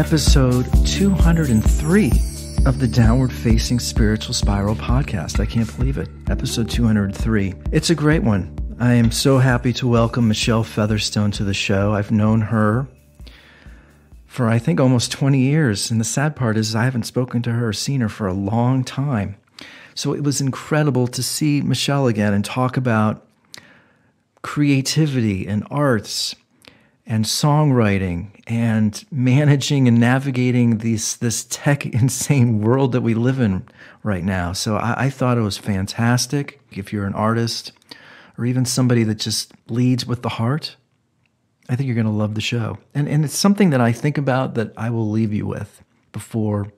episode 203 of the Downward Facing Spiritual Spiral podcast. I can't believe it. Episode 203. It's a great one. I am so happy to welcome Michelle Featherstone to the show. I've known her for I think almost 20 years. And the sad part is, I haven't spoken to her or seen her for a long time. So it was incredible to see Michelle again and talk about creativity and arts and songwriting and managing and navigating these this tech insane world that we live in right now. So I, I, thought it was fantastic. If you're an artist or even somebody that just leads with the heart, I think you're going to love the show. And and it's something that I think about that I will leave you with before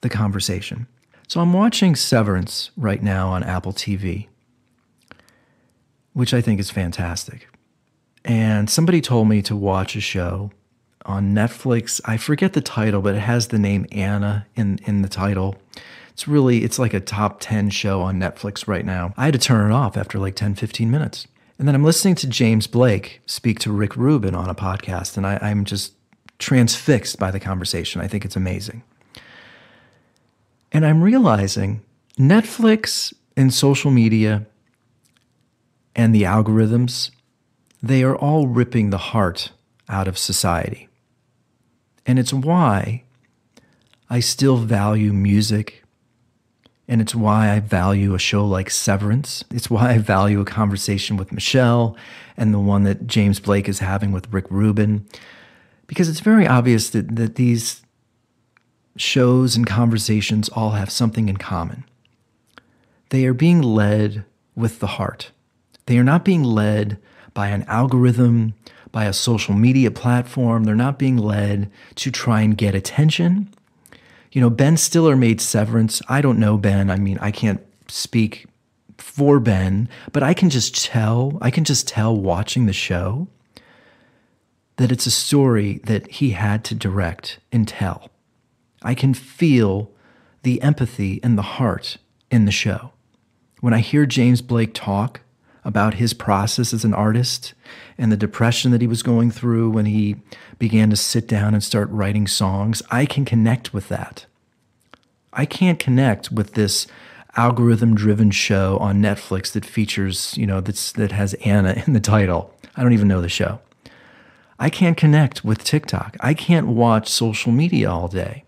the conversation. So I'm watching Severance right now on Apple TV, which I think is fantastic. And somebody told me to watch a show on Netflix. I forget the title, but it has the name Anna in, in the title. It's really, it's like a top 10 show on Netflix right now. I had to turn it off after like 10, 15 minutes. And then I'm listening to James Blake speak to Rick Rubin on a podcast, and I, I'm just transfixed by the conversation. I think it's amazing. And I'm realizing Netflix and social media and the algorithms they are all ripping the heart out of society. And it's why I still value music. And it's why I value a show like Severance. It's why I value a conversation with Michelle and the one that James Blake is having with Rick Rubin. Because it's very obvious that, that these shows and conversations all have something in common. They are being led with the heart. They are not being led by an algorithm, by a social media platform. They're not being led to try and get attention. You know, Ben Stiller made Severance. I don't know Ben. I mean, I can't speak for Ben, but I can just tell, I can just tell watching the show that it's a story that he had to direct and tell. I can feel the empathy and the heart in the show. When I hear James Blake talk, about his process as an artist and the depression that he was going through when he began to sit down and start writing songs. I can connect with that. I can't connect with this algorithm driven show on Netflix that features, you know, that's, that has Anna in the title. I don't even know the show. I can't connect with TikTok. I can't watch social media all day.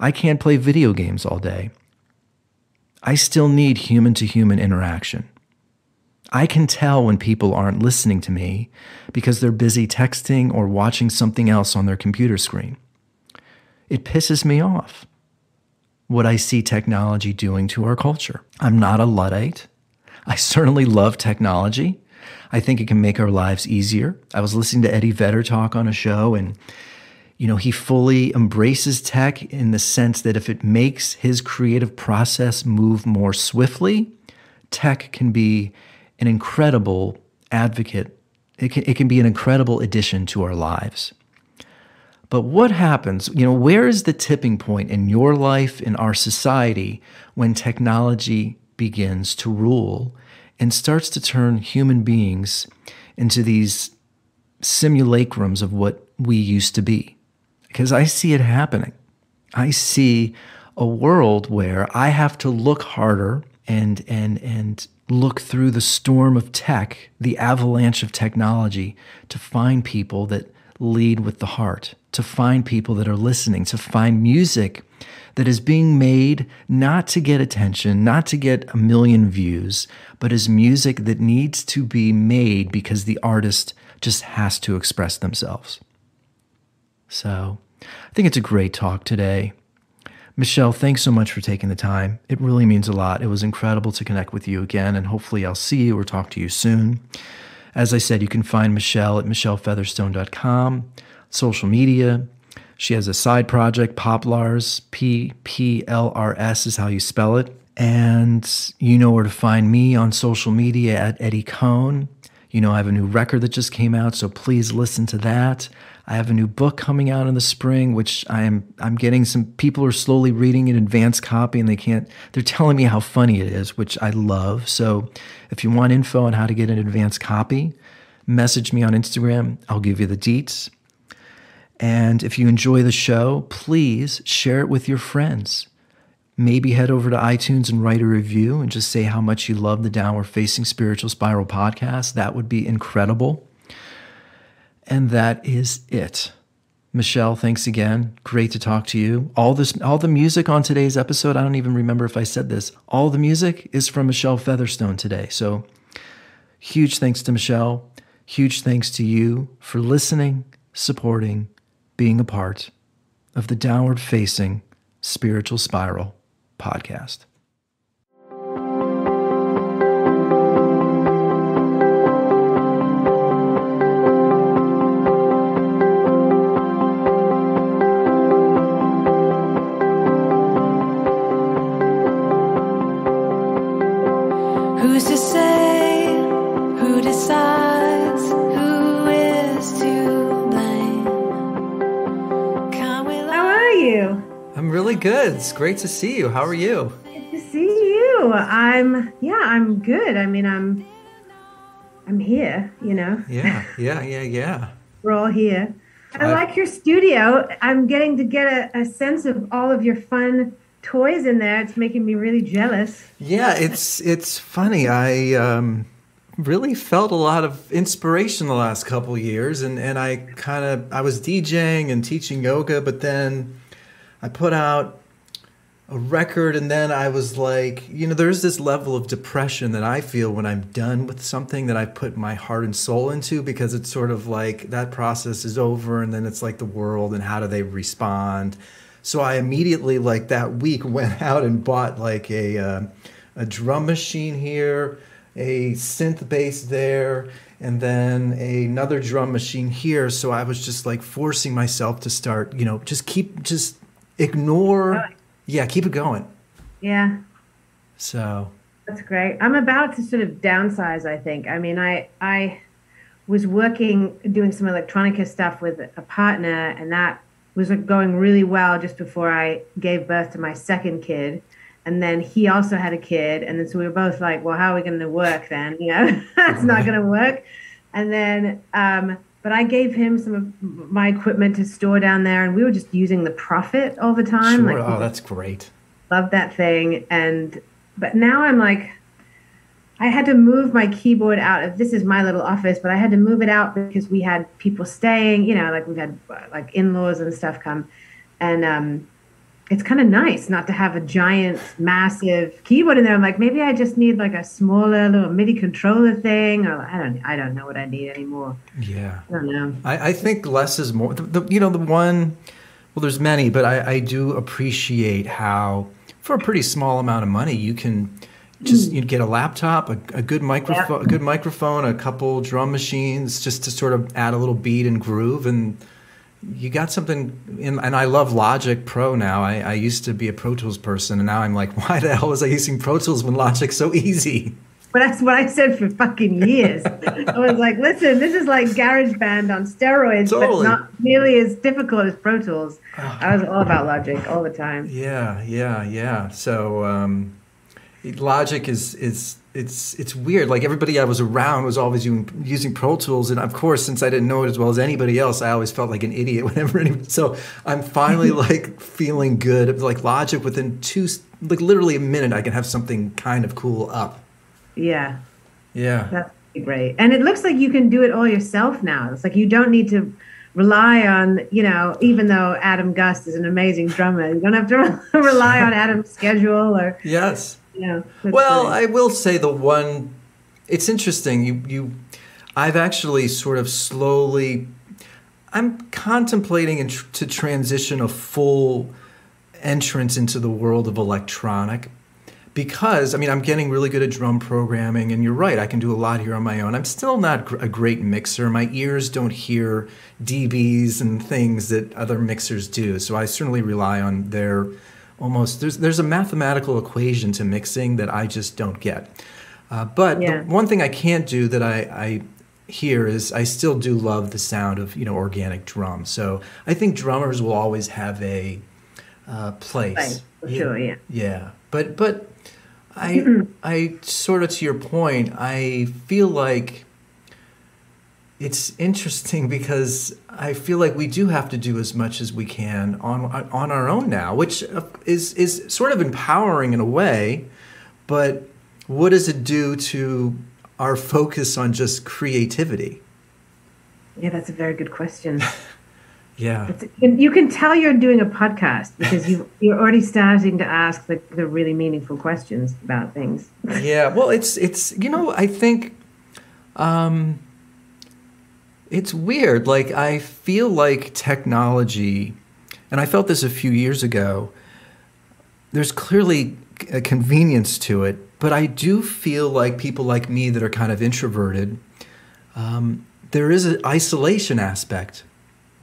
I can't play video games all day. I still need human to human interaction. I can tell when people aren't listening to me because they're busy texting or watching something else on their computer screen. It pisses me off what I see technology doing to our culture. I'm not a Luddite. I certainly love technology. I think it can make our lives easier. I was listening to Eddie Vedder talk on a show, and you know, he fully embraces tech in the sense that if it makes his creative process move more swiftly, tech can be an incredible advocate. It can, it can be an incredible addition to our lives. But what happens, you know, where is the tipping point in your life, in our society, when technology begins to rule and starts to turn human beings into these simulacrums of what we used to be? Because I see it happening. I see a world where I have to look harder and and and look through the storm of tech, the avalanche of technology, to find people that lead with the heart, to find people that are listening, to find music that is being made not to get attention, not to get a million views, but is music that needs to be made because the artist just has to express themselves. So I think it's a great talk today. Michelle, thanks so much for taking the time. It really means a lot. It was incredible to connect with you again, and hopefully, I'll see you or talk to you soon. As I said, you can find Michelle at michellefeatherstone.com, social media. She has a side project, Poplars, P P L R S is how you spell it. And you know where to find me on social media at Eddie Cohn. You know, I have a new record that just came out, so please listen to that. I have a new book coming out in the spring, which I am I'm getting some people are slowly reading an advanced copy and they can't they're telling me how funny it is, which I love. So if you want info on how to get an advanced copy, message me on Instagram. I'll give you the deets. And if you enjoy the show, please share it with your friends. Maybe head over to iTunes and write a review and just say how much you love the Downward Facing Spiritual Spiral podcast. That would be incredible. And that is it. Michelle, thanks again. Great to talk to you. All this all the music on today's episode, I don't even remember if I said this. All the music is from Michelle Featherstone today. So huge thanks to Michelle. Huge thanks to you for listening, supporting, being a part of the downward facing spiritual spiral podcast. Good. It's great to see you. How are you? Good to see you. I'm yeah, I'm good. I mean, I'm I'm here, you know. Yeah, yeah, yeah, yeah. We're all here. I I- like your studio. I'm getting to get a, a sense of all of your fun toys in there. It's making me really jealous. Yeah, it's it's funny. I um, really felt a lot of inspiration the last couple years, and and I kind of I was DJing and teaching yoga, but then I put out a record, and then I was like, you know, there's this level of depression that I feel when I'm done with something that I put my heart and soul into, because it's sort of like that process is over, and then it's like the world, and how do they respond? So I immediately, like that week, went out and bought like a uh, a drum machine here, a synth bass there, and then another drum machine here. So I was just like forcing myself to start, you know, just keep, just ignore, yeah, keep it going. Yeah, So that's great. I'm about to sort of downsize, I think. I mean, I I was working doing some electronica stuff with a partner and that was going really well just before I gave birth to my second kid. And then he also had a kid. And then so we were both like, well, how are we going to work then? You know, that's not going to work. And then, um, but I gave him some of my equipment to store down there, and we were just using the Prophet all the time. sure, Like, oh, that's great. love that thing and but now i'm like i had to move my keyboard out of this is my little office but i had to move it out because we had people staying you know like we've had like in-laws and stuff come and um it's kind of nice not to have a giant massive keyboard in there. I'm like maybe i just need like a smaller little midi controller thing or i don't i don't know what i need anymore. Yeah. i don't know. I, I think less is more. The, the, you know, the one, well, there's many, but I, I do appreciate how, for a pretty small amount of money, you can just mm. you get a laptop, a, a good microphone, a good microphone, a couple drum machines, just to sort of add a little beat and groove, and you got something. In, and I love Logic Pro now. I, I used to be a Pro Tools person, and now I'm like, why the hell was I using Pro Tools when Logic's so easy? But that's what I said for fucking years. I was like, listen, this is like GarageBand on steroids, Totally. but not nearly as difficult as Pro Tools. I was all about Logic all the time. Yeah, yeah, yeah. So um, Logic is is it's it's weird. Like everybody I was around was always using, using Pro Tools, and of course, since I didn't know it as well as anybody else, I always felt like an idiot whenever. Anybody, so I'm finally like feeling good. Like Logic, within two, like literally a minute, I can have something kind of cool up. Yeah, Yeah, that's great. And it looks like you can do it all yourself now. It's like you don't need to rely on, you know, even though Adam Gust is an amazing drummer, you don't have to rely on Adam's schedule or, yes. That's Well, great. I will say the one. It's interesting. You you, I've actually sort of slowly. I'm contemplating in tr- to transition a full entrance into the world of electronic because I mean I'm getting really good at drum programming and you're right I can do a lot here on my own. I'm still not gr- a great mixer. My ears don't hear dBs and things that other mixers do. So I certainly rely on their almost there's there's a mathematical equation to mixing that I just don't get. Uh, but Yeah. the one thing I can't do that I, I hear is I still do love the sound of you know organic drum. So I think drummers will always have a uh, place. Right, for sure, yeah. Yeah, but but I I sort of to your point, I feel like it's interesting because I feel like we do have to do as much as we can on on our own now, which is is sort of empowering in a way, but what does it do to our focus on just creativity? Yeah, that's a very good question. yeah. It's, you can tell you're doing a podcast because you you're already starting to ask the, the really meaningful questions about things. yeah, well, it's it's you know I think um, it's weird. Like I feel like technology, and I felt this a few years ago. There's clearly a convenience to it, but I do feel like people like me that are kind of introverted. Um, there is an isolation aspect.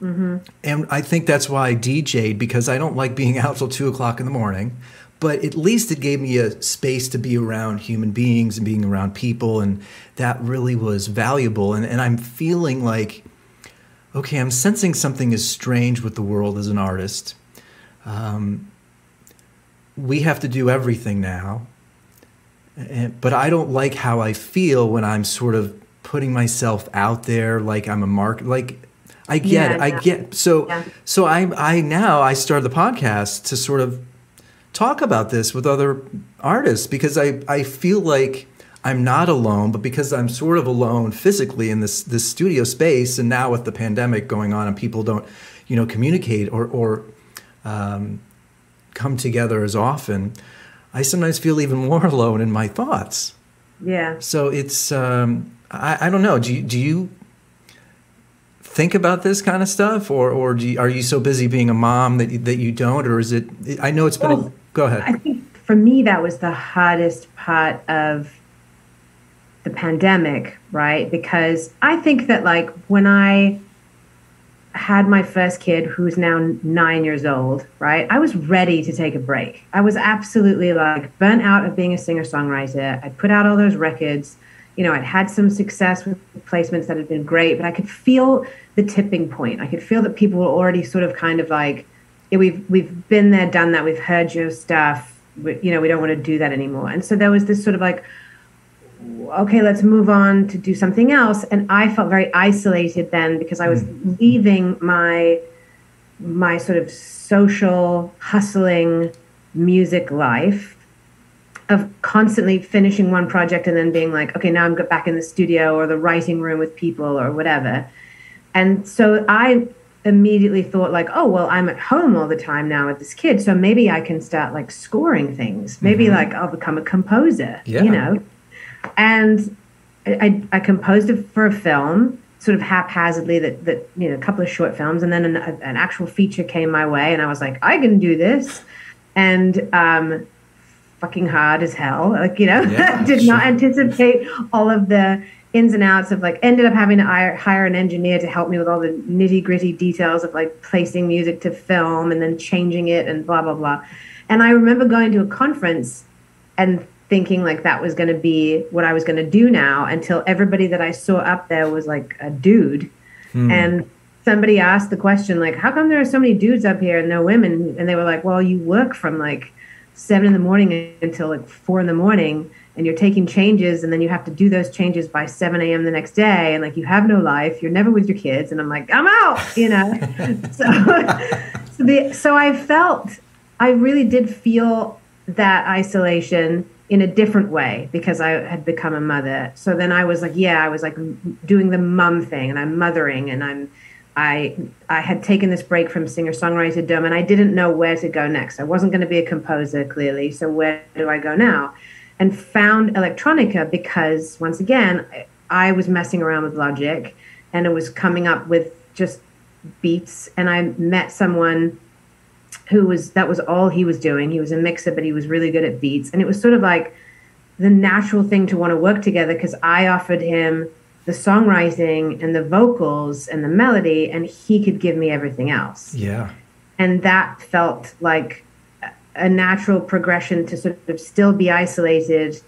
Mm-hmm. And I think that's why I DJ'd because I don't like being out till two o'clock in the morning. But at least it gave me a space to be around human beings and being around people. And that really was valuable. And, and I'm feeling like, okay, I'm sensing something is strange with the world as an artist. Um, we have to do everything now. And, but I don't like how I feel when I'm sort of putting myself out there like I'm a mark like I get Yeah, it. I get so Yeah. so I I now I started the podcast to sort of talk about this with other artists because I I feel like I'm not alone, but because I'm sort of alone physically in this this studio space, and now with the pandemic going on and people don't, you know, communicate or or um, come together as often, I sometimes feel even more alone in my thoughts. Yeah. So it's um, I, I don't know. Do you, do you think about this kind of stuff, or or do you, are you so busy being a mom that you, that you don't, or is it? I know it's been. a, Well, go ahead. I think for me that was the hardest part of the pandemic, right? Because I think that like when I had my first kid who's now 9 years old, right? I was ready to take a break. I was absolutely like burnt out of being a singer-songwriter. I put out all those records. You know, I'd had some success with placements that had been great, but I could feel the tipping point. I could feel that people were already sort of kind of like we've we've been there, done that. We've heard your stuff. We, you know, we don't want to do that anymore. And so there was this sort of like, okay, let's move on to do something else. And I felt very isolated then because I was hmm. leaving my my sort of social hustling music life of constantly finishing one project and then being like, okay, now I'm back in the studio or the writing room with people or whatever. And so I immediately thought like, oh, well, I'm at home all the time now with this kid, so maybe I can start like scoring things. Maybe like I'll become a composer, Yeah. you know. And I, I, I composed it for a film, sort of haphazardly. That that you know, a couple of short films, and then an, an actual feature came my way, and I was like, I can do this, and um, fucking hard as hell. Like you know, Yeah, did sure. not anticipate all of the ins and outs of like ended up having to hire, hire an engineer to help me with all the nitty gritty details of like placing music to film and then changing it and blah blah blah. And i remember going to a conference and thinking like that was going to be what i was going to do now until everybody that i saw up there was like a dude. Hmm. And somebody asked the question like how come there are so many dudes up here and no women? And they were like well you work from like seven in the morning until like four in the morning and you're taking changes and then you have to do those changes by 7 a.m the next day and like you have no life you're never with your kids and i'm like i'm out you know so so, the, so i felt i really did feel that isolation in a different way because i had become a mother so then i was like yeah i was like doing the mum thing and i'm mothering and i'm I I had taken this break from singer songwriter dom and I didn't know where to go next. I wasn't going to be a composer clearly, so where do I go now? And found electronica because once again I- I was messing around with Logic and it was coming up with just beats and I met someone who was that was all he was doing. He was a mixer but he was really good at beats and it was sort of like the natural thing to want to work together because I offered him the songwriting and the vocals and the melody, and he could give me everything else. Yeah. And that felt like a- natural progression to sort of still be isolated,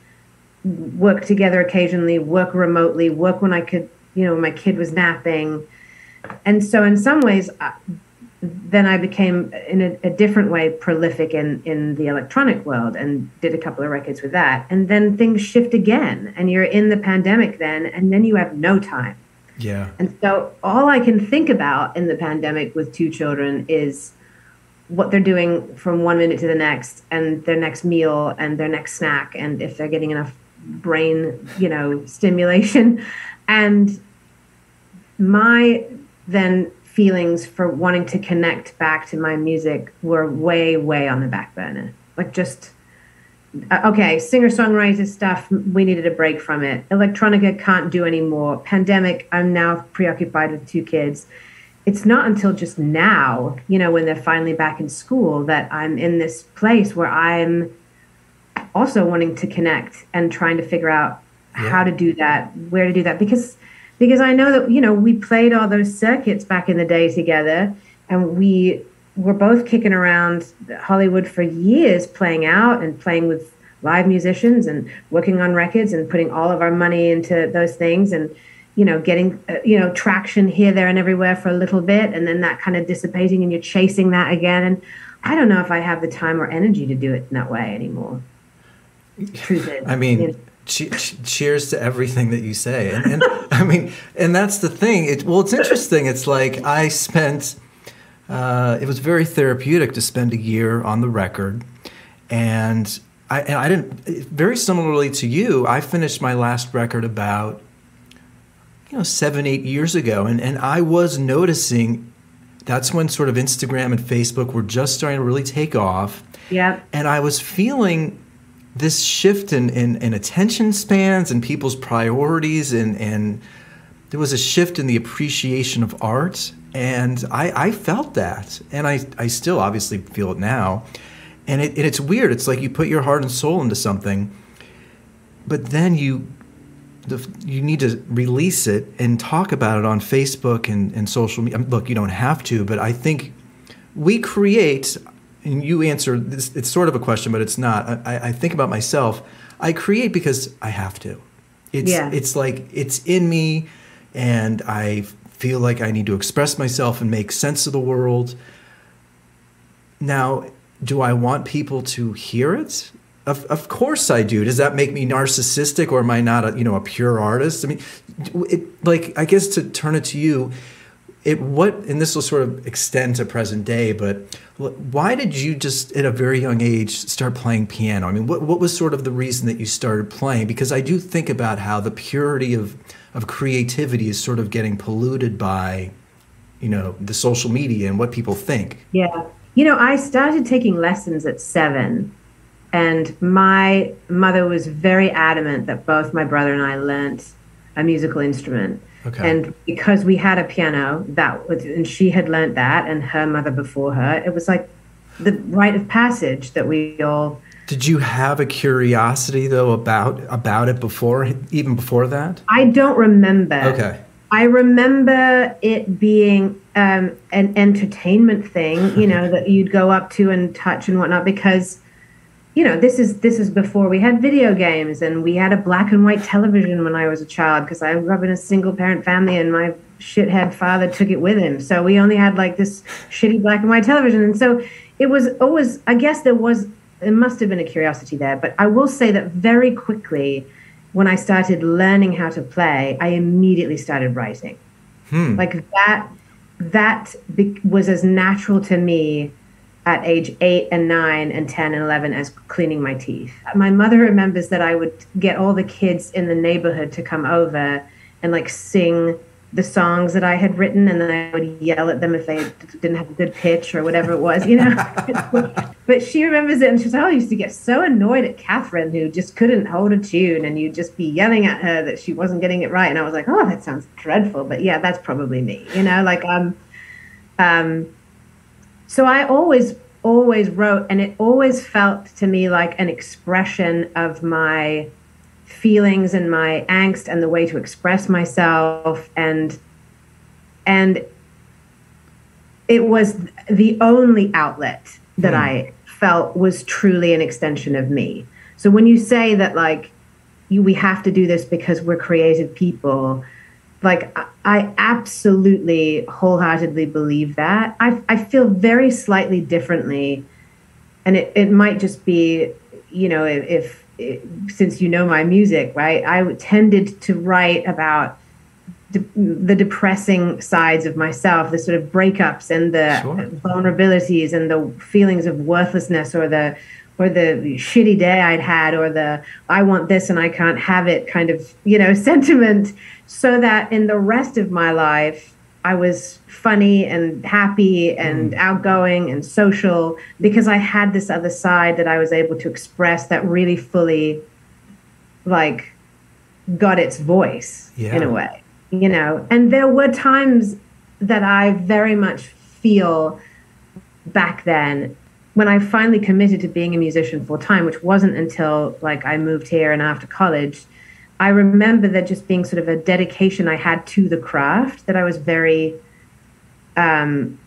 work together occasionally, work remotely, work when I could, you know, when my kid was napping. And so, in some ways, I- then I became in a, a different way prolific in in the electronic world and did a couple of records with that. And then things shift again, and you're in the pandemic then, and then you have no time. Yeah. And so all I can think about in the pandemic with two children is what they're doing from one minute to the next and their next meal and their next snack and if they're getting enough brain, you know, stimulation. And my then feelings for wanting to connect back to my music were way, way on the back burner. Like just uh, okay, singer songwriter stuff, we needed a break from it. Electronica can't do anymore. Pandemic, I'm now preoccupied with two kids. It's not until just now, you know, when they're finally back in school, that I'm in this place where I'm also wanting to connect and trying to figure out Yeah. how to do that, where to do that. Because because I know that, you know, we played all those circuits back in the day together and we were both kicking around Hollywood for years, playing out and playing with live musicians and working on records and putting all of our money into those things and you know getting uh, you know traction here there and everywhere for a little bit and then that kind of dissipating and you're chasing that again and I don't know if I have the time or energy to do it in that way anymore. Truth is, I mean, you know. che- che- cheers to everything that you say. And, and I mean, and that's the thing. It, well, it's interesting. It's like I spent, uh, it was very therapeutic to spend a year on the record. And I, and I didn't, very similarly to you, I finished my last record about, you know, seven, eight years ago. And, and I was noticing that's when sort of Instagram and Facebook were just starting to really take off yeah, and I was feeling this shift in, in, in attention spans and people's priorities and, and there was a shift in the appreciation of art and I, I felt that and I, I still obviously feel it now and, it, and it's weird it's like you put your heart and soul into something but then you the, you need to release it and talk about it on Facebook and, and social media. Um, look, you don't have to, but I think we create, and you answer this, it's sort of a question, but it's not. I, I think about myself. I create because I have to. It's, Yeah. it's like it's in me, and I feel like I need to express myself and make sense of the world. Now, do I want people to hear it? Of, of course I do. Does that make me narcissistic, or am I not a you know a pure artist? I mean, it like I guess to turn it to you, it what and this will sort of extend to present day, but why did you just at a very young age start playing piano? I mean, what what was sort of the reason that you started playing? Because I do think about how the purity of of creativity is sort of getting polluted by, you know, the social media and what people think. Yeah. You know, I started taking lessons at seven, and my mother was very adamant that both my brother and I learnt a musical instrument. Okay. And because we had a piano, that was, and she had learnt that, and her mother before her, it was like the rite of passage that we all. Did you have a curiosity though about about it before, even before that? I don't remember. Okay. I remember it being um, an entertainment thing, you know, that you'd go up to and touch and whatnot, because, you know, this is this is before we had video games and we had a black and white television when I was a child, because I grew up in a single parent family and my shithead father took it with him, so we only had like this shitty black and white television, and so it was always, I guess there was, there must have been a curiosity there, but I will say that very quickly when I started learning how to play, I immediately started writing. Hmm. Like that, that be- was as natural to me at age eight and nine and 10 and 11 as cleaning my teeth. My mother remembers that I would get all the kids in the neighborhood to come over and like sing the songs that I had written, and then I would yell at them if they didn't have a good pitch or whatever it was, you know. but she remembers it, and she says, "Oh, I used to get so annoyed at Catherine, who just couldn't hold a tune, and you'd just be yelling at her that she wasn't getting it right." And I was like, "Oh, that sounds dreadful," but yeah, that's probably me, you know. Like um, um, so I always always wrote, and it always felt to me like an expression of my feelings and my angst and the way to express myself and and it was the only outlet that hmm. I felt was truly an extension of me. So when you say that like you, we have to do this because we're creative people, like I- absolutely wholeheartedly believe that. I I feel very slightly differently and it, it might just be you know if, if since you know my music right i tended to write about de- the depressing sides of myself, the sort of breakups and the Sure. vulnerabilities and the feelings of worthlessness or the or the shitty day I'd had or the I want this and I can't have it kind of, you know, sentiment so that in the rest of my life I was funny and happy and mm. outgoing and social because I had this other side that I was able to express that really fully like got its voice in a way you know? And there were times that i very much feel back then when i finally committed to being a musician full time which wasn't until like i moved here and after college i remember that just being sort of a dedication i had to the craft that i was very um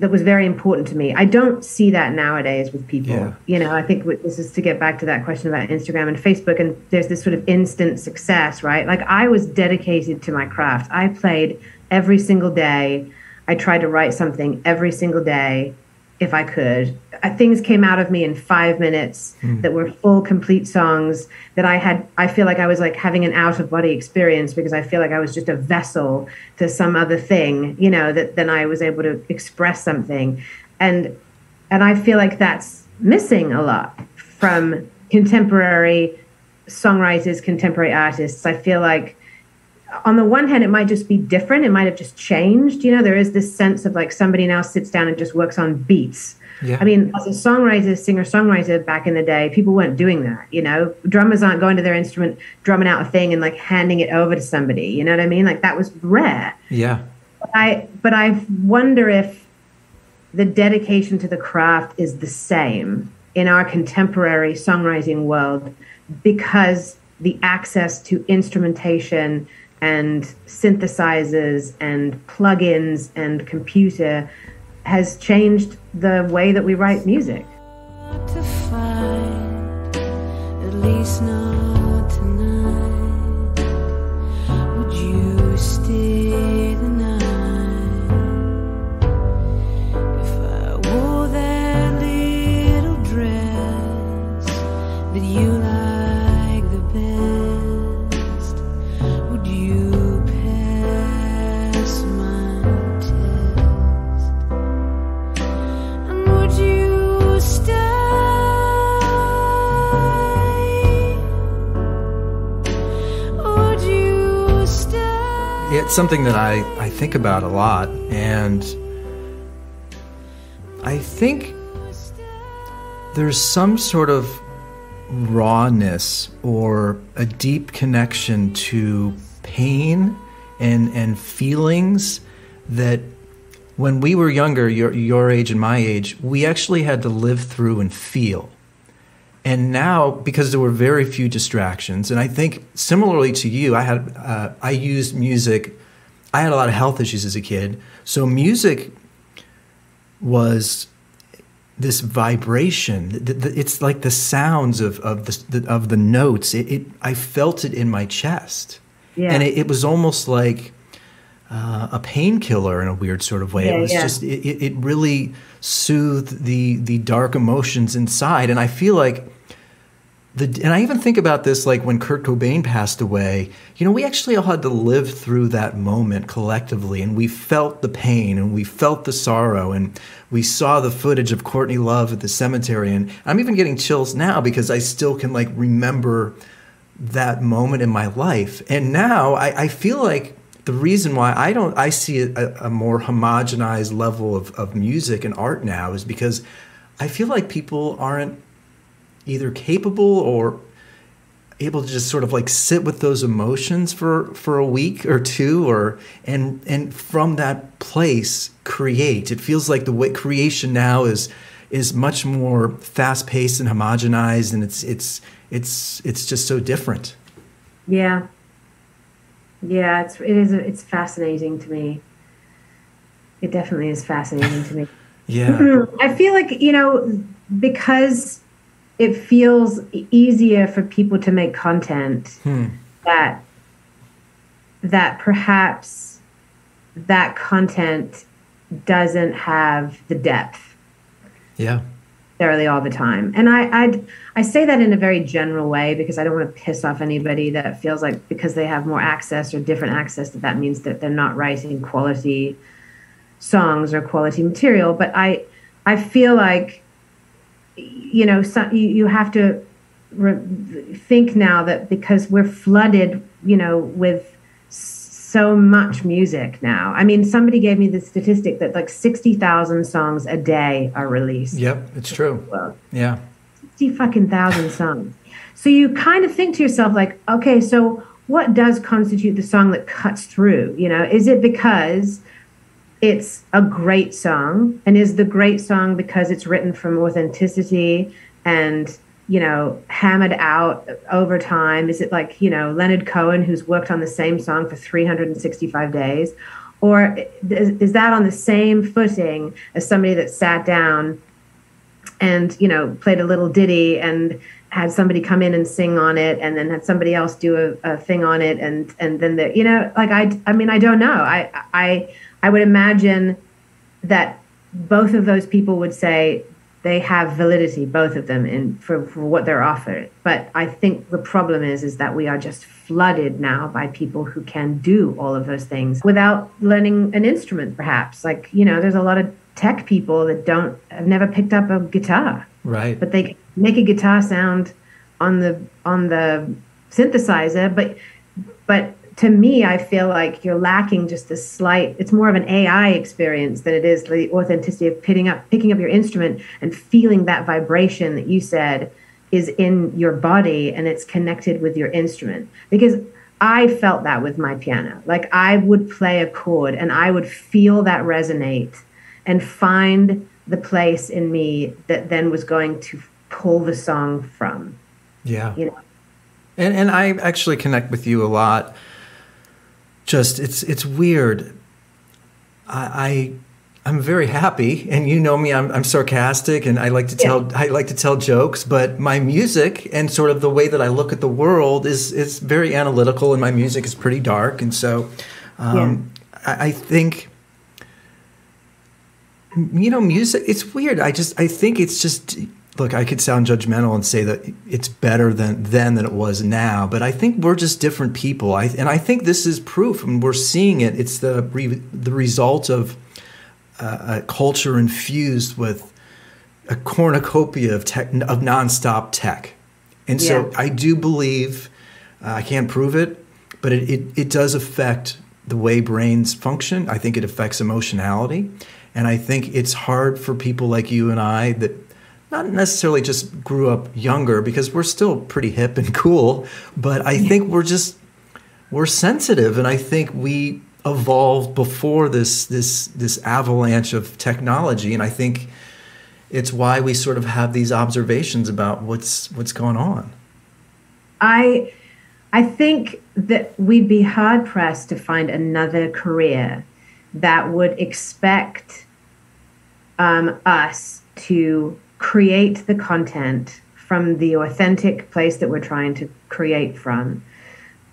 that was very important to me. I don't see that nowadays with people. Yeah. You know, I think this is to get back to that question about Instagram and Facebook, and there's this sort of instant success, right? Like I was dedicated to my craft. I played every single day. I tried to write something every single day if I could. Uh, Things came out of me in five minutes that were full, complete songs that I had. I feel like I was like having an out of body experience because I feel like I was just a vessel to some other thing, you know, that then I was able to express something. And and I feel like that's missing a lot from contemporary songwriters, contemporary artists. I feel like on the one hand, it might just be different. It might have just changed. You know, there is this sense of like somebody now sits down and just works on beats. Yeah. I mean, as a songwriter, singer songwriter back in the day, people weren't doing that. You know, drummers aren't going to their instrument, drumming out a thing and like handing it over to somebody. You know what I mean? Like that was rare. Yeah. I but I wonder if the dedication to the craft is the same in our contemporary songwriting world because the access to instrumentation and synthesizers and plugins and computer has changed the way that we write music. It's something that I, I think about a lot, and I think there's some sort of rawness or a deep connection to pain and and feelings that when we were younger, your your age and my age, we actually had to live through and feel. And now, because there were very few distractions, and I think similarly to you, I had uh, I used music. I had a lot of health issues as a kid, so music was this vibration. It's like the sounds of of the of the notes. It, it I felt it in my chest, Yeah. and it, it was almost like uh, a painkiller in a weird sort of way. Yeah, it was yeah. just it it really soothed the the dark emotions inside, and I feel like the and I even think about this like when Kurt Cobain passed away. You know, we actually all had to live through that moment collectively, and we felt the pain and we felt the sorrow, and we saw the footage of Courtney Love at the cemetery, and I'm even getting chills now because I still can like remember that moment in my life. And now I, I feel like the reason why I don't I see a, a more homogenized level of, of music and art now is because I feel like people aren't either capable or able to just sort of like sit with those emotions for for a week or two or and and from that place create it feels like the way creation now is is much more fast paced and homogenized and it's it's it's it's just so different Yeah. Yeah, it's it is it's fascinating to me. It definitely is fascinating to me. yeah I feel like, you know, because it feels easier for people to make content hmm. that that perhaps that content doesn't have the depth yeah necessarily all the time. And I I'd, I say that in a very general way because I don't want to piss off anybody that feels like because they have more access or different access that that means that they're not writing quality songs or quality material. But I I feel like you know so, you, you have to re- think now that because we're flooded you know with so much music now. I mean, somebody gave me the statistic that like 60,000 songs a day are released. Yep, it's true. Well, Yeah. 60 fucking thousand songs. So you kind of think to yourself, like, okay, so what does constitute the song that cuts through? You know, is it because it's a great song? And is the great song because it's written from authenticity and, you know, hammered out over time? Is it like, you know, Leonard Cohen, who's worked on the same song for 365 days? Or is, is that on the same footing as somebody that sat down and you know played a little ditty and had somebody come in and sing on it and then had somebody else do a, a thing on it and and then the you know like i i mean i don't know i i i would imagine that both of those people would say they have validity both of them in for, for what they're offered. But i think the problem is is that we are just flooded now by people who can do all of those things without learning an instrument perhaps. Like you know there's a lot of tech people that don't have never picked up a guitar. Right. but they make a guitar sound on the on the synthesizer but but to me i feel like you're lacking just a slight it's more of an ai experience than it is the authenticity of picking up picking up your instrument and feeling that vibration that you said is in your body and it's connected with your instrument because i felt that with my piano like i would play a chord and i would feel that resonate and find the place in me that then was going to pull the song from yeah. you know And and I actually connect with you a lot. Just it's it's weird. I, I I'm very happy, and you know me. I'm, I'm sarcastic, and I like to tell I like to tell jokes. But my music and sort of the way that I look at the world is is very analytical, and my music is pretty dark. And so, um, I, I think you know, music. It's weird. I just I think it's just look. I could sound judgmental and say that it's better than then than it was now, but I think we're just different people. I and I think this is proof, and we're seeing it. It's the re, the result of uh, a culture infused with a cornucopia of tech of nonstop tech, and so Yeah. I do believe. Uh, I can't prove it, but it, it, it does affect the way brains function. I think it affects emotionality. And I think it's hard for people like you and I that not necessarily just grew up younger because we're still pretty hip and cool, but I think we're just we're sensitive and I think we evolved before this this this avalanche of technology and I think it's why we sort of have these observations about what's what's going on. I I think that we'd be hard pressed to find another career that would expect um, us to create the content from the authentic place that we're trying to create from,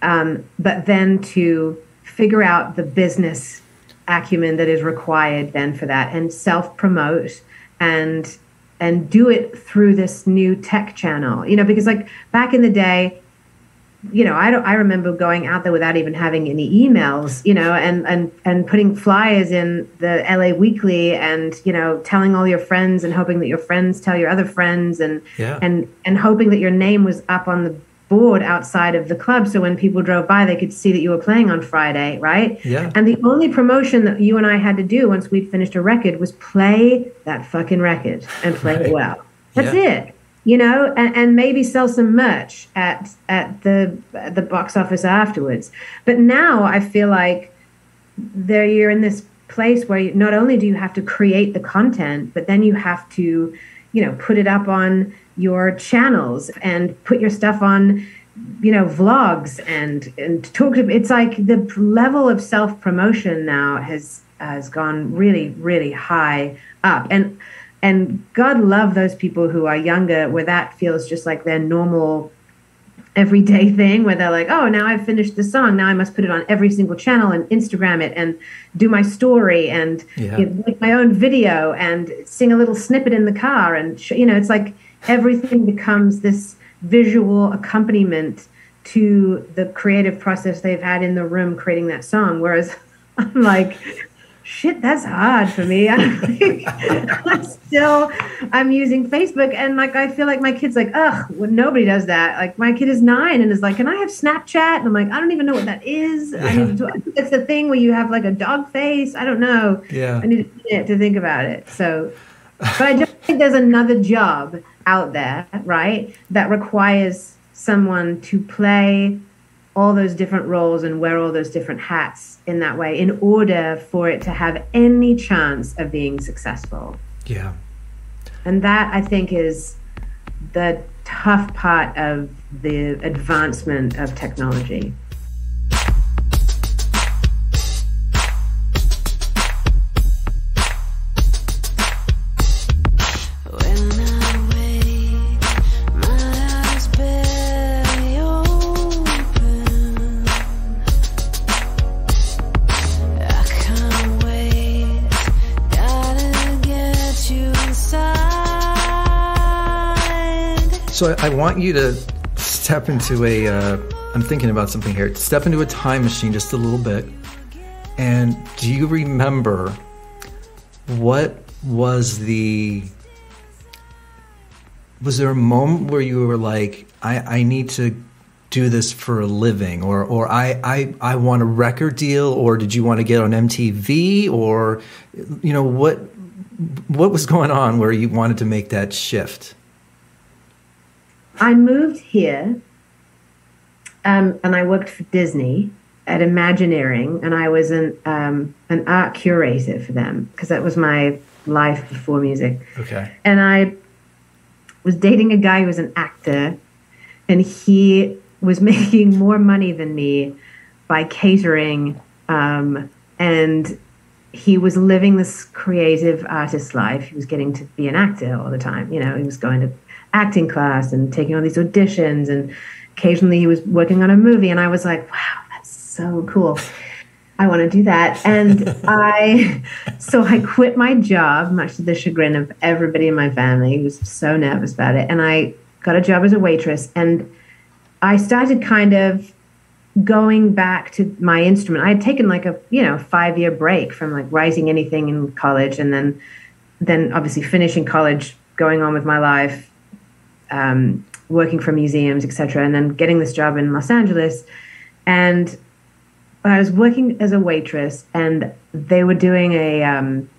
um, but then to figure out the business acumen that is required then for that and self promote and and do it through this new tech channel. You know because like back in the day you know, I don't. I remember going out there without even having any emails, you know, and and and putting flyers in the LA Weekly, and you know, telling all your friends, and hoping that your friends tell your other friends, and Yeah. and and hoping that your name was up on the board outside of the club, so when people drove by, they could see that you were playing on Friday, right? Yeah. And the only promotion that you and I had to do once we'd finished a record was play that fucking record and play Right. it well. That's Yeah. it you know, and, and maybe sell some merch at at the at the box office afterwards. But now I feel like there you're in this place where you, not only do you have to create the content, but then you have to, you know, put it up on your channels and put your stuff on you know vlogs and and talk to it's like the level of self promotion now has has gone really really high up and and God love those people who are younger where that feels just like their normal everyday thing where they're like, oh, now I've finished the song. Now I must put it on every single channel and Instagram it and do my story and Yeah. you know, make my own video and sing a little snippet in the car. And, sh- you know, it's like everything becomes this visual accompaniment to the creative process they've had in the room creating that song. Whereas I'm like, shit, that's hard for me. I'm still, I'm using Facebook and like, I feel like my kid's like, ugh, well, nobody does that. Like my kid is nine and is like, can I have Snapchat? And I'm like, I don't even know what that is. I mean, do- it's the thing where you have like a dog face. I don't know. Yeah. I need a minute to think about it. So, but I don't think there's another job out there, right, that requires someone to play all those different roles and wear all those different hats in that way in order for it to have any chance of being successful. Yeah. And that I think is the tough part of the advancement of technology. So I, want you to step into a. Uh, I'm thinking about something here. Step into a time machine just a little bit. And do you remember what was the. Was there a moment where you were like, I, I need to do this for a living or or I, I I want a record deal or did you want to get on MTV or you know what what was going on where you wanted to make that shift? I moved here um, and I worked for Disney at Imagineering, and I was an um, an art curator for them because that was my life before music. Okay. And I was dating a guy who was an actor, and he was making more money than me by catering, um, and he was living this creative artist life. He was getting to be an actor all the time. You know, he was going to acting class and taking all these auditions, and occasionally he was working on a movie. And I was like, wow, that's so cool. I want to do that. And I, so I quit my job, much to the chagrin of everybody in my family who was so nervous about it. And I got a job as a waitress. And I started kind of going back to my instrument. I had taken like a, you know, five year break from like writing anything in college and then, then obviously finishing college, going on with my life, um, working for museums, etc., and then getting this job in Los Angeles. And I was working as a waitress, and they were doing a um,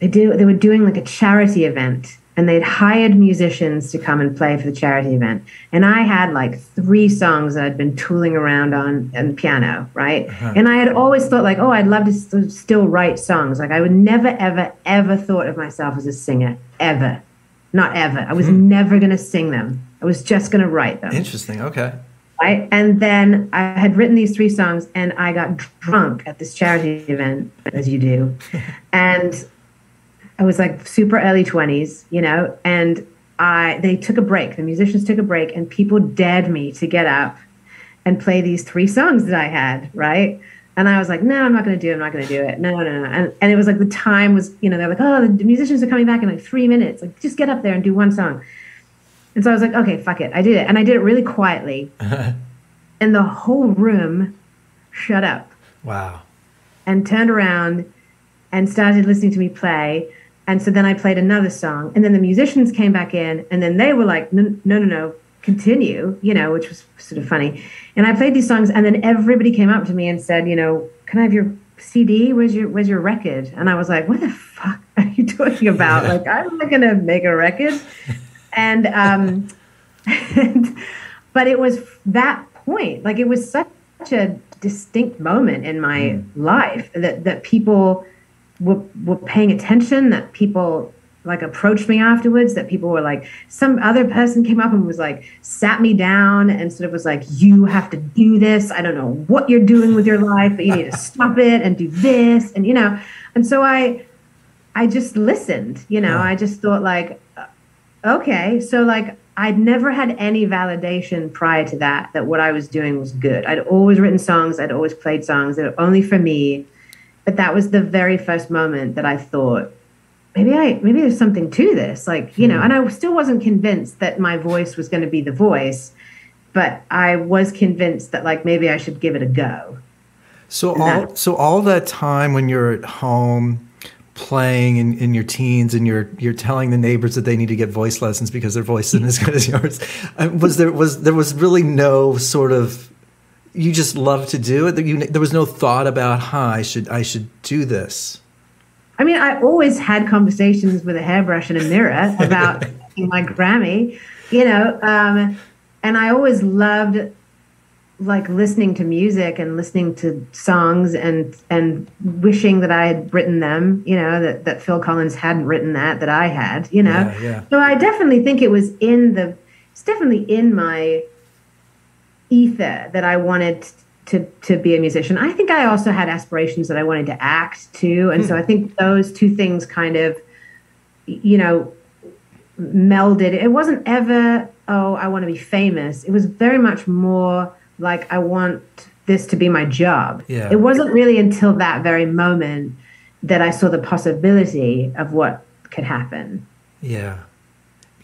they did they were doing like a charity event, and they'd hired musicians to come and play for the charity event. And I had like three songs that I'd been tooling around on and piano, right? And I had always thought like, oh, I'd love to st- still write songs. Like I would never, ever, ever thought of myself as a singer, ever, not ever. I was hmm. never gonna sing them. I was just gonna write them Interesting. Okay. right? And then I had written these three songs, and I got drunk at this charity event, as you do, and I was like super early twenties, you know, and I they took a break. The musicians took a break, and people dared me to get up and play these three songs that I had, right? And I was like, no, I'm not going to do it. I'm not going to do it. No, no, no. And, and it was like the time was, you know, they're like, oh, the musicians are coming back in like three minutes. Like, just get up there and do one song. And so I was like, okay, fuck it. I did it. And I did it really quietly. and the whole room shut up Wow. and turned around and started listening to me play. And so then I played another song. And then the musicians came back in and then they were like, no, no, no, no, continue, you know, which was sort of funny. And I played these songs and then everybody came up to me and said, you know, can I have your CD? Where's your where's your record? And I was like, what the fuck are you talking about? Like, I'm not gonna make a record. And um and, but it was that point, like it was such a distinct moment in my life that that people were, were paying attention, that people like approached me afterwards, that people were like, some other person came up and was like, sat me down and sort of was like, you have to do this. I don't know what you're doing with your life, but you need to stop it and do this. And, you know, and so I, I just listened, you know, I just thought like, uh, okay, so like I'd never had any validation prior to that that what I was doing was good. I'd always written songs, I'd always played songs that were only for me. But that was the very first moment that I thought, maybe I maybe there's something to this. Like, you know, and I still wasn't convinced that my voice was going to be the voice, but I was convinced that like maybe I should give it a go. So And all that- so all that time when you're at home playing in, in your teens and you're you're telling the neighbors that they need to get voice lessons because their voice isn't as good as yours. uh, Was there was there was really no sort of you just love to do it. You, there was no thought about, "Huh, I should I should do this." I mean, I always had conversations with a hairbrush and a mirror about my Grammy, you know, um, and I always loved like listening to music and listening to songs and and wishing that I had written them, you know, that, that Phil Collins hadn't written that that I had, you know. Yeah, yeah. So I definitely think it was in the it's definitely in my ether that I wanted to to be a musician. I think I also had aspirations that I wanted to act too, and so hmm. I think those two things kind of, you know, melded. It wasn't ever oh I want to be famous. It was very much more like I want this to be my job. Yeah. It wasn't really until that very moment that I saw the possibility of what could happen. Yeah.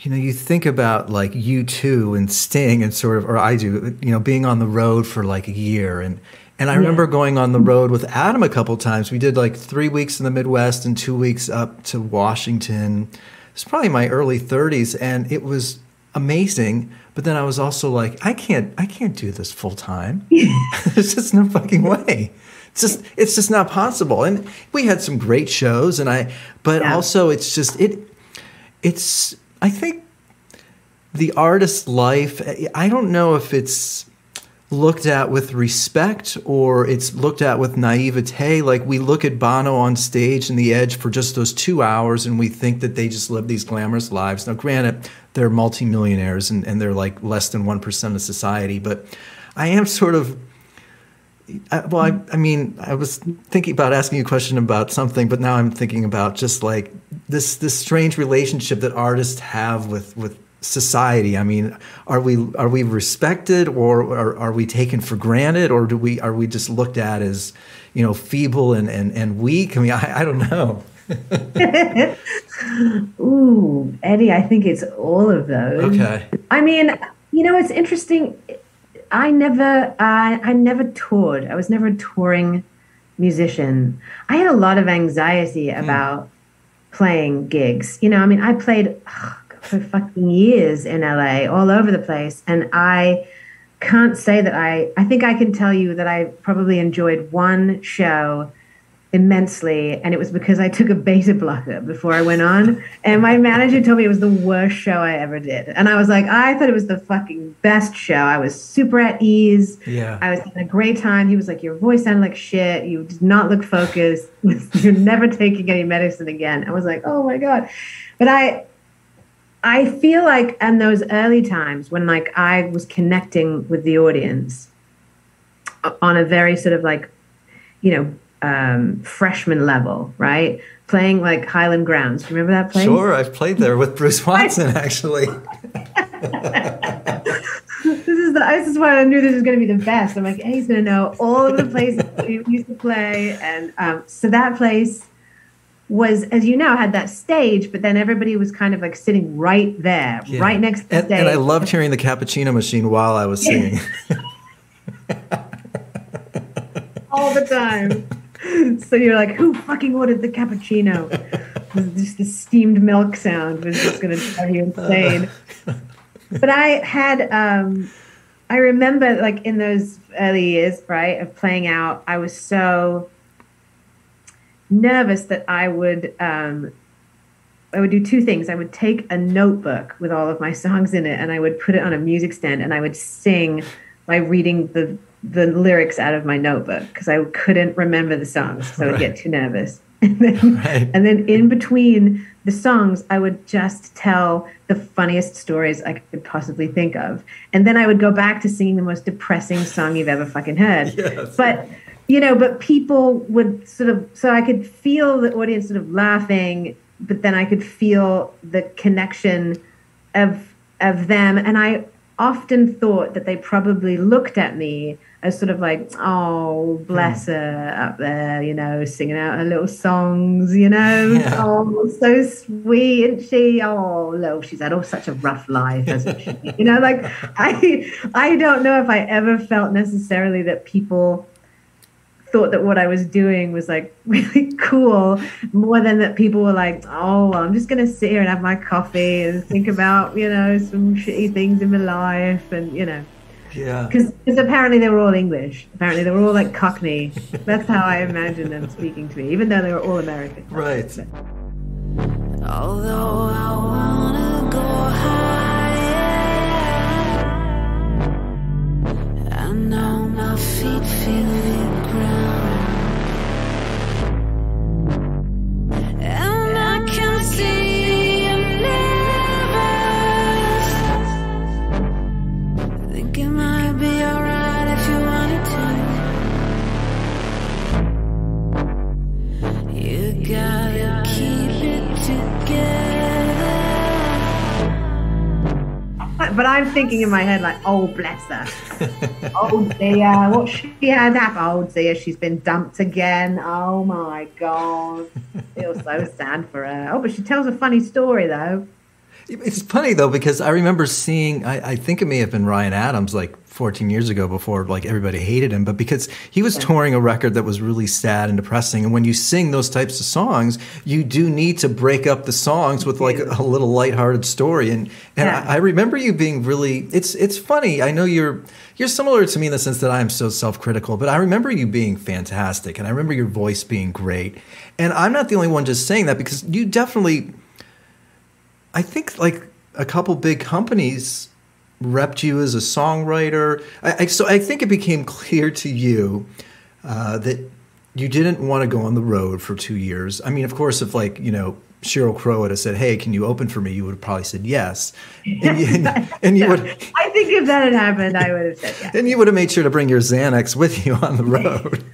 You know, you think about like U2 and Sting and sort of, or I do, you know, being on the road for like a year. And, and I remember going on the road with Adam a couple times. We did like three weeks in the Midwest and two weeks up to Washington. It's probably my early 30s. And it was amazing. But then I was also like, I can't, I can't do this full time. There's just no fucking way. It's just, it's just not possible. And we had some great shows and I, but Yeah. also it's just, it, it's i think the artist's life i don't know if it's looked at with respect or it's looked at with naivete. Like we look at Bono on stage and the edge for just those two hours and we think that they just live these glamorous lives. Now granted they're multimillionaires and, and they're like less than 1% of society but i am sort of I, well, I, I mean, I was thinking about asking you a question about something, but now I'm thinking about just like this this strange relationship that artists have with with society. I mean, are we are we respected or are, are we taken for granted, or do we are we just looked at as you know feeble and and, and weak? I mean, I, I don't know. Ooh, Eddie, I think it's all of those. Okay. I mean, you know, it's interesting. I never, I, I never toured. I was never a touring musician. I had a lot of anxiety hmm. about playing gigs. You know, I mean, I played ugh, for fucking years in LA, all over the place, and I can't say that I. I think I can tell you that I probably enjoyed one show immensely and it was because I took a beta blocker before I went on. And my manager told me it was the worst show I ever did. And I was like I thought it was the fucking best show. I was super at ease. Yeah. I was having a great time. He was like your voice sounded like shit. You did not look focused. You're never taking any medicine again. I was like oh my god. But I I feel like in those early times when like I was connecting with the audience uh, on a very sort of like you know um, freshman level, right? Playing like Highland Grounds. Do you remember that place? Sure, I've played there with Bruce Watson actually. This is the. This is why I knew this was going to be the best. I'm like, hey, he's going to know all of the places we used to play, and um, so that place was, as you know, had that stage, but then everybody was kind of like sitting right there, Yeah. right next to the and, stage. and I loved hearing the cappuccino machine while I was singing. all the time. So you're like, who fucking ordered the cappuccino? just the steamed milk sound was just going to drive you insane. But I had, um, I remember like in those early years, right, of playing out, I was so nervous that I would, um, I would do two things. I would take a notebook with all of my songs in it, and I would put it on a music stand, and I would sing by reading the the lyrics out of my notebook because I couldn't remember the songs, so I would get too nervous. And then, Right. and then in between the songs, I would just tell the funniest stories I could possibly think of, and then I would go back to singing the most depressing song you've ever fucking heard. Yes. But you know, but people would sort of, so I could feel the audience sort of laughing, but then I could feel the connection of of them, and I often thought that they probably looked at me as sort of like, oh, bless hmm. her up there, you know, singing out her little songs, you know, Yeah. oh, so sweet, and she, oh, no, she's had oh such a rough life, hasn't she? you know, like I, I don't know if I ever felt necessarily that people thought that what I was doing was like really cool more than that people were like, oh, well, I'm just going to sit here and have my coffee and think about, you know, some shitty things in my life and, you know, Yeah. because apparently they were all English. Apparently they were all like Cockney. That's how I imagine them speaking to me, even though they were all American. Right. Although I wanna go higher, I know my feet feel the ground, But I'm thinking in my head like, oh bless her, oh dear, what she had happened. Oh dear, she's been dumped again. Oh my god, feel so sad for her. Oh, but she tells a funny story though. It's funny though because I remember seeing. I, I think it may have been Ryan Adams like 14 years ago before like everybody hated him, but because he was touring a record that was really sad and depressing, and when you sing those types of songs, you do need to break up the songs with like a little lighthearted story. And and Yeah. I, I remember you being really. It's it's funny. I know you're you're similar to me in the sense that I'm so self-critical, but I remember you being fantastic, and I remember your voice being great. And I'm not the only one just saying that because you definitely. I think like a couple big companies repped you as a songwriter. I, I, so I think it became clear to you uh, that you didn't want to go on the road for two years. I mean, of course, if like you know Sheryl Crow had said, "Hey, can you open for me?" you would have probably said yes, and you, and you would. I think if that had happened, I would have said yes. And you would have made sure to bring your Xanax with you on the road.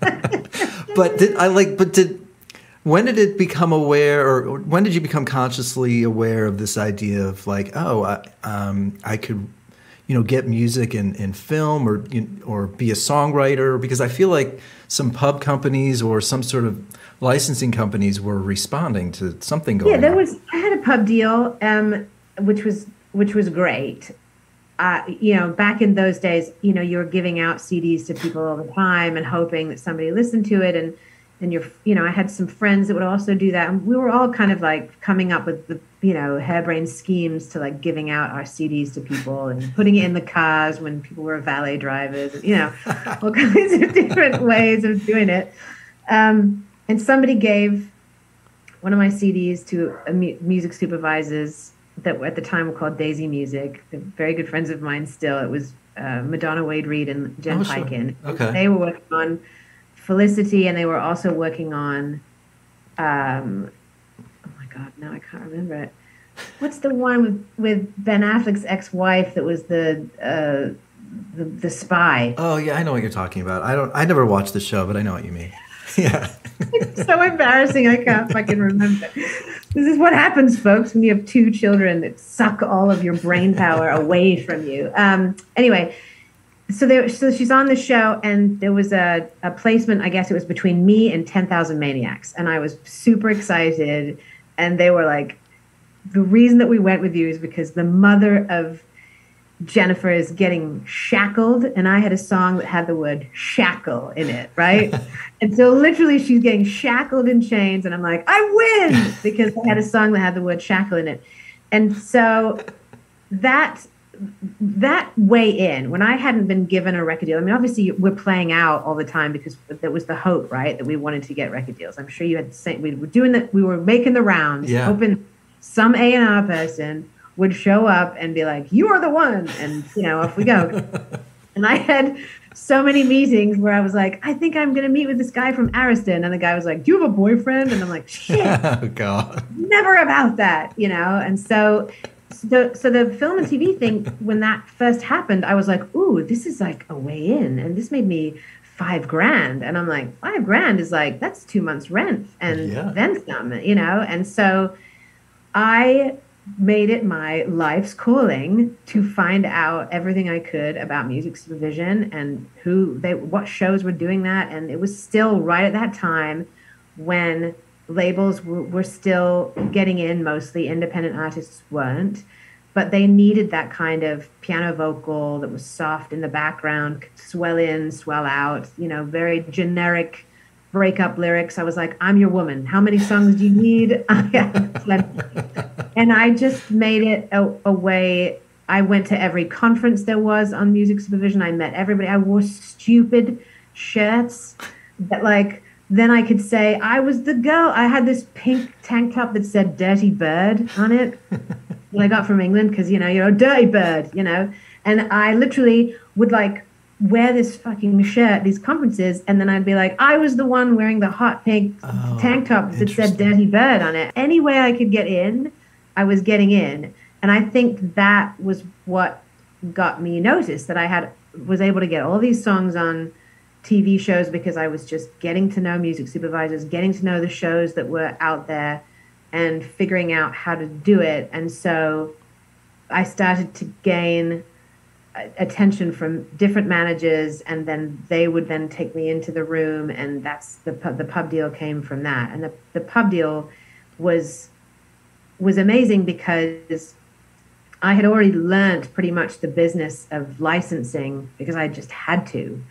but did I like? But did when did it become aware, or or when did you become consciously aware of this idea of like, oh, I, um, I could, you know, get music in, in film, or you or be a songwriter? Because I feel like some pub companies or some sort of licensing companies were responding to something going on Yeah, there on. was. I had a pub deal, um, which was which was great. Uh, you know, back in those days, you know, you were giving out CDs to people all the time and hoping that somebody listened to it. And and you're, you know, I had some friends that would also do that, and we were all kind of like coming up with the, you know, harebrained schemes to like giving out our CDs to people and putting it in the cars when people were valet drivers. You know, all kinds of different ways of doing it. Um, and somebody gave one of my CDs to a mu- music supervisors that at the time were called Daisy Music. They're very good friends of mine still. It was uh, Madonna Wade Reed and Jen Oh, sure. Okay. They were working on Felicity and they were also working on, um, oh my God, now I can't remember it. What's the one with, with Ben Affleck's ex-wife that was the, uh, the, the spy? Oh yeah, I know what you're talking about. I don't. I never watched the show, but I know what you mean. yeah. so embarrassing. I can't fucking remember. This is what happens, folks, when you have two children that suck all of your brain power away from you. Um, anyway, so there, so she's on the show, and there was a, a placement. I guess it was between me and Ten Thousand Maniacs, and I was super excited. And they were like, "The reason that we went with you is because the mother of Jennifer is getting shackled, and I had a song that had the word shackle in it, right? and so literally she's getting shackled in chains, and I'm like, I win because I had a song that had the word shackle in it. And so that that way in when I hadn't been given a record deal. I mean, obviously we're playing out all the time because that was the hope, right? That we wanted to get record deals. I'm sure you had the same. We were doing that. We were making the rounds, Yeah. hoping some A and R person would show up and be like, "You are the one," and you know, off we go. and I had so many meetings where I was like, "I think I'm going to meet with this guy from Arista," and the guy was like, "Do you have a boyfriend?" And I'm like, "Shit." oh God. never about that, you know. And so, so, so the film and TV thing, when that first happened, I was like, "Ooh, this is like a way in," and this made me five grand, and I'm like, five grand is like that's two months rent and Yeah. then some, you know. And so, I made it my life's calling to find out everything I could about music supervision and who they what shows were doing that and it was still right at that time when labels were, were still getting in mostly independent artists weren't but they needed that kind of piano vocal that was soft in the background could swell in swell out you know very generic breakup lyrics. I was like, I'm your woman. How many songs do you need? and I just made it a, a, way. I went to every conference there was on music supervision. I met everybody. I wore stupid shirts that, like, then I could say I was the girl. I had this pink tank top that said "Dirty Bird" on it that I got from England because you know you're a dirty bird, you know. And I literally would like wear this fucking shirt at these conferences and then I'd be like, I was the one wearing the hot pink oh, tank top that said Dirty Bird on it. Any way I could get in, I was getting in. And I think that was what got me noticed that I had was able to get all these songs on TV shows because I was just getting to know music supervisors, getting to know the shows that were out there and figuring out how to do it. And so I started to gain uh, attention from different managers and then they would then take me into the room and that's the pub, the pub deal came from that and the, the pub deal was was amazing because I had already learned pretty much the business of licensing because I just had to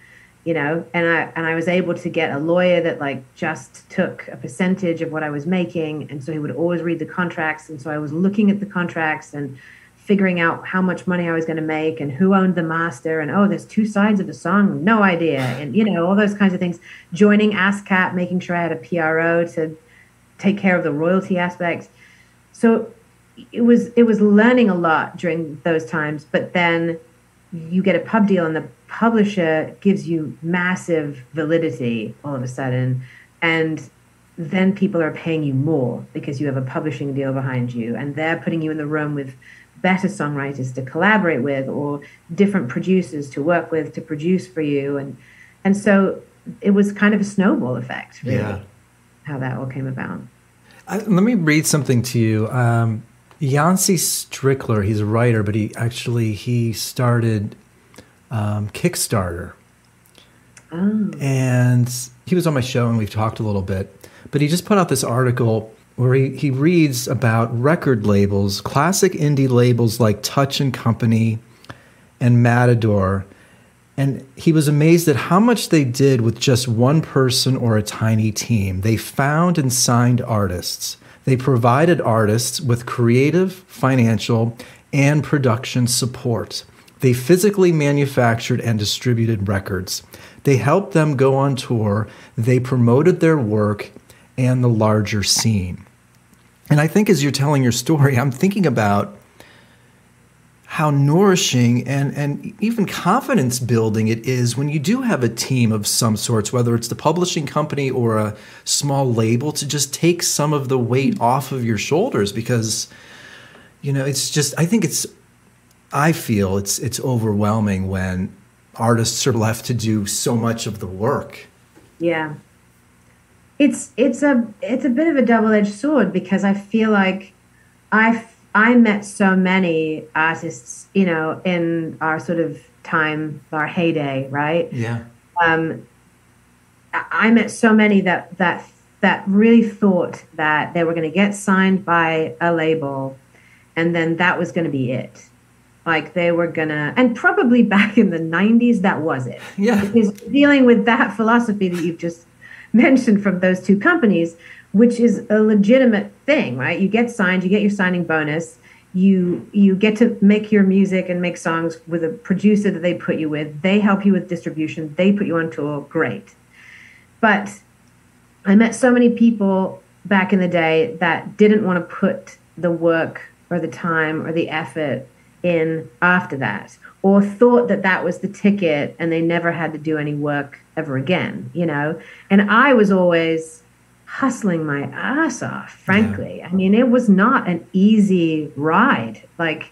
you know and I and I was able to get a lawyer that like just took a percentage of what I was making and so he would always read the contracts and so I was looking at the contracts and figuring out how much money I was going to make and who owned the master and oh there's two sides of the song no idea and you know all those kinds of things. Joining ASCAP making sure I had a PRO to take care of the royalty aspects. So it was it was learning a lot during those times but then you get a pub deal and the publisher gives you massive validity all of a sudden and then people are paying you more because you have a publishing deal behind you and they're putting you in the room with better songwriters to collaborate with or different producers to work with to produce for you. And and so it was kind of a snowball effect really yeah. how that all came about. I, let me read something to you. Um, Yancey Strickler he's a writer but he actually he started um, Kickstarter oh. and he was on my show and we've talked a little bit but he just put out this article where he, he reads about record labels, classic indie labels like Touch and Company and Matador. And he was amazed at how much they did with just one person or a tiny team. They found and signed artists. They provided artists with creative, financial, and production support. They physically manufactured and distributed records. They helped them go on tour. They promoted their work and the larger scene. And I think as you're telling your story, I'm thinking about how nourishing and, and even confidence building it is when you do have a team of some sorts, whether it's the publishing company or a small label, to just take some of the weight mm-hmm. off of your shoulders because, you know, it's just, I think it's, I feel it's, it's overwhelming when artists are left to do so much of the work. Yeah it's it's a it's a bit of a double-edged sword because I feel like I I met so many artists, you know, in our sort of time, our heyday, right? Yeah. Um, I met so many that that that really thought that they were going to get signed by a label, and then that was going to be it. Like they were gonna, and probably back in the '90s, that was it. Yeah. Because dealing with that philosophy that you've just mentioned from those two companies, which is a legitimate thing, right? You get signed, you get your signing bonus, you you get to make your music and make songs with a producer that they put you with. They help you with distribution, they put you on tour, great. But I met so many people back in the day that didn't want to put the work or the time or the effort in after that or thought that that was the ticket and they never had to do any work ever again, you know? And I was always hustling my ass off, frankly. Yeah. I mean, it was not an easy ride. Like,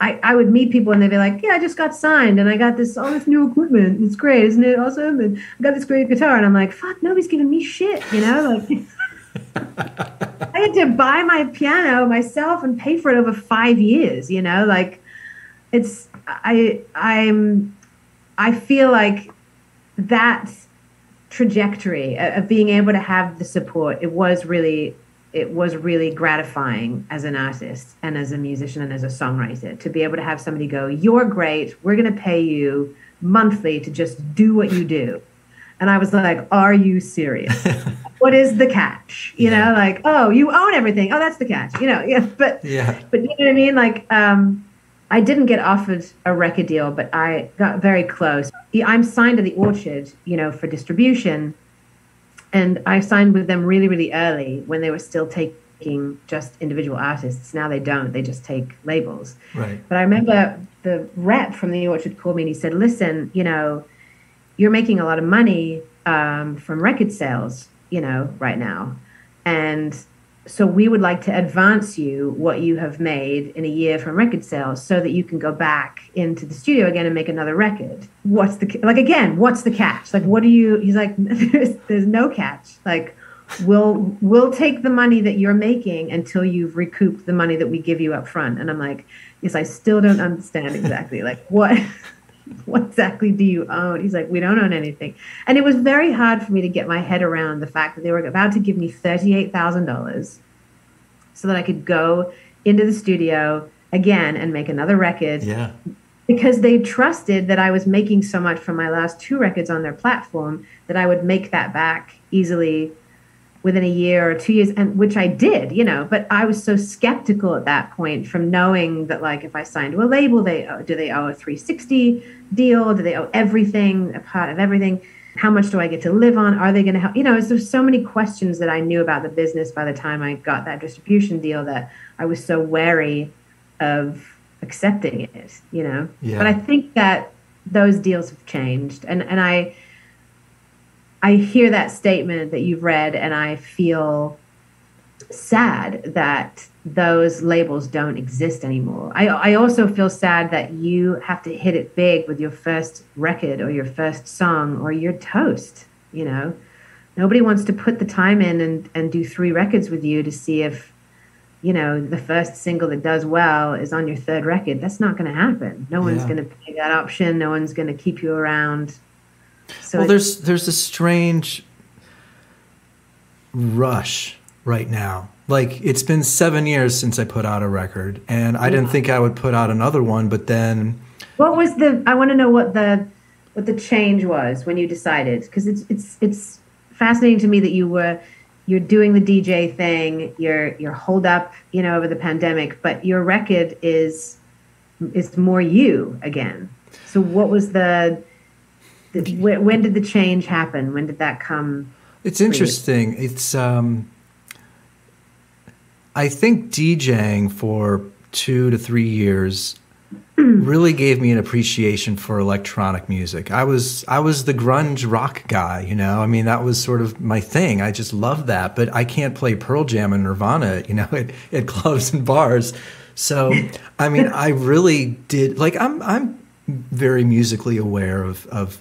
I, I would meet people and they'd be like, Yeah, I just got signed and I got this all this new equipment. It's great, isn't it awesome? And I got this great guitar. And I'm like, fuck, nobody's giving me shit, you know? Like I had to buy my piano myself and pay for it over five years. You know, like it's I I'm I feel like that trajectory of being able to have the support it was really it was really gratifying as an artist and as a musician and as a songwriter to be able to have somebody go you're great we're going to pay you monthly to just do what you do and i was like are you serious what is the catch you Yeah. know like oh you own everything oh that's the catch you know yeah but Yeah. but you know what I mean? Like, um, I didn't get offered a record deal, but I got very close. I'm signed to the Orchard, you know, for distribution, and I signed with them really, really early when they were still taking just individual artists. Now they don't; they just take labels. Right. But I remember the rep from the Orchard called me and he said, "Listen, you know, you're making a lot of money um, from record sales, you know, right now, and so we would like to advance you what you have made in a year from record sales, so that you can go back into the studio again and make another record. What's the like again? What's the catch? Like, what do you?" He's like, "There's, there's no catch. Like." We'll we'll take the money that you're making until you've recouped the money that we give you up front. And I'm like, yes, I still don't understand exactly like what what exactly do you own? He's like, we don't own anything. And it was very hard for me to get my head around the fact that they were about to give me $38,000 so that I could go into the studio again and make another record Yeah. because they trusted that I was making so much from my last two records on their platform that I would make that back easily within a year or two years and which I did, you know, but I was so skeptical at that point from knowing that like if I signed to a label, they owe- do they owe a 360 deal? Do they owe everything, a part of everything? How much do I get to live on? Are they going to help? You know, there's so many questions that I knew about the business by the time I got that distribution deal that I was so wary of accepting it, you know. Yeah. But I think that those deals have changed, and and I I hear that statement that you've read, and I feel sad that those labels don't exist anymore. I, I also feel sad that you have to hit it big with your first record or your first song or your toast. You know, nobody wants to put the time in and, and do three records with you to see if, you know, the first single that does well is on your third record. That's not going to happen. No one's going to pay that option. No one's going to keep you around. So well, there's there's a strange rush right now. Like it's been seven years since I put out a record, and I didn't think I would put out another one. But then, What was the? I want to know what the what the change was when you decided because it's it's it's fascinating to me that you were you're doing the DJ thing. You're you're holed up, you know, over the pandemic, but your record is is more you again. So what was the? The wh- when did the change happen? When did that come? It's interesting. It's um I think DJing for 2 to 3 years really gave me an appreciation for electronic music. I was I was the grunge rock guy, you know. I mean, that was sort of my thing. I just loved that, but I can't play Pearl Jam and Nirvana, you know, at, at clubs and bars. So, I mean, I really did like I'm I'm very musically aware of of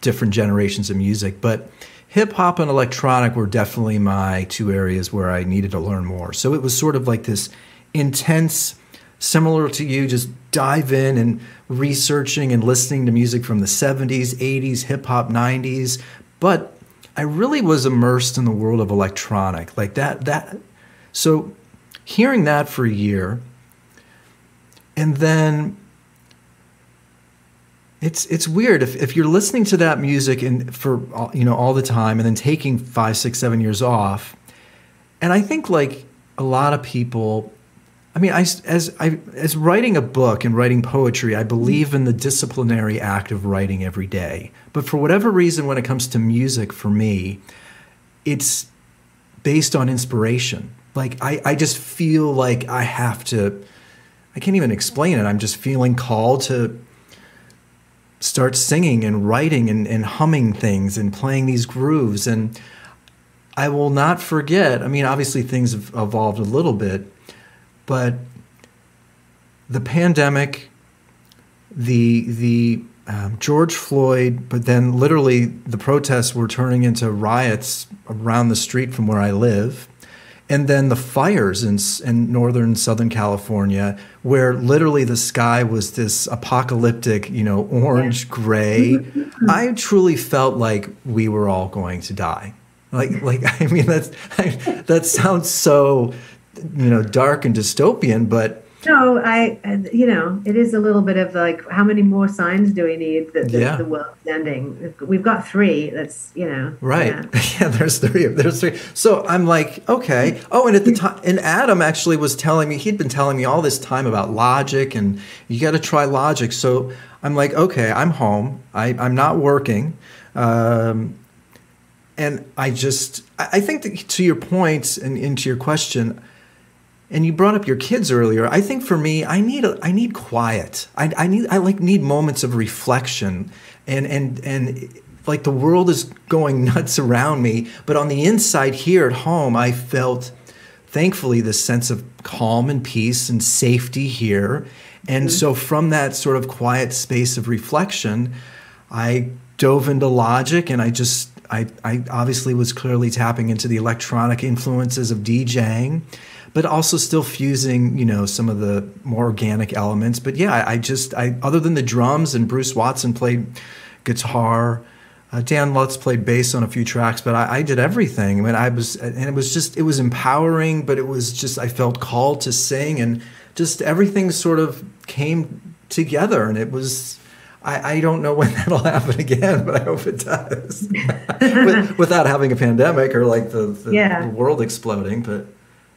different generations of music, but hip hop and electronic were definitely my two areas where I needed to learn more. So it was sort of like this intense, similar to you, just dive in and researching and listening to music from the 70s, 80s, hip hop, 90s. But I really was immersed in the world of electronic. Like that, that. So hearing that for a year, and then it's it's weird. If, if you're listening to that music and for you know all the time and then taking five six seven years off and i think like a lot of people i mean i as i as writing a book and writing poetry i believe in the disciplinary act of writing every day. But for whatever reason when it comes to music for me it's based on inspiration. Like i i just feel like i have to i can't even explain it. I'm just feeling called to start singing and writing and, and humming things and playing these grooves. And I will not forget, I mean, obviously things have evolved a little bit, but the pandemic, the, the um, George Floyd, but then literally the protests were turning into riots around the street from where I live. And then the fires in, in northern southern california where literally the sky was this apocalyptic you know orange gray. I truly felt like we were all going to die. Like like i mean that's I, that sounds so you know dark and dystopian but no, I, you know, it is a little bit of like, how many more signs do we need that the, yeah. the world's ending? We've got three. That's, you know. Right. Yeah. yeah, there's three. There's three. So I'm like, okay. Oh, and at the time, and Adam actually was telling me, he'd been telling me all this time about Logic and you got to try Logic. So I'm like, okay, I'm home. I, I'm not working. Um, and I just, I think to your point and into your question, and you brought up your kids earlier. I think for me i need a, i need quiet. I, I need i like need moments of reflection. And and and like the world is going nuts around me. But on the inside here at home i felt thankfully this sense of calm and peace and safety here. And mm-hmm. so from that sort of quiet space of reflection i dove into Logic and i just I, I obviously was clearly tapping into the electronic influences of DJing but also still fusing, you know, some of the more organic elements. But yeah, I, I just, I other than the drums and Bruce Watson played guitar. Uh, Dan Lutz played bass on a few tracks, but I, I, did everything. I mean, I was, and it was just, it was empowering, but it was just, I felt called to sing, and just everything sort of came together, and it was. I, I don't know when that'll happen again, but I hope it does, without having a pandemic or like the, the, yeah. the world exploding. But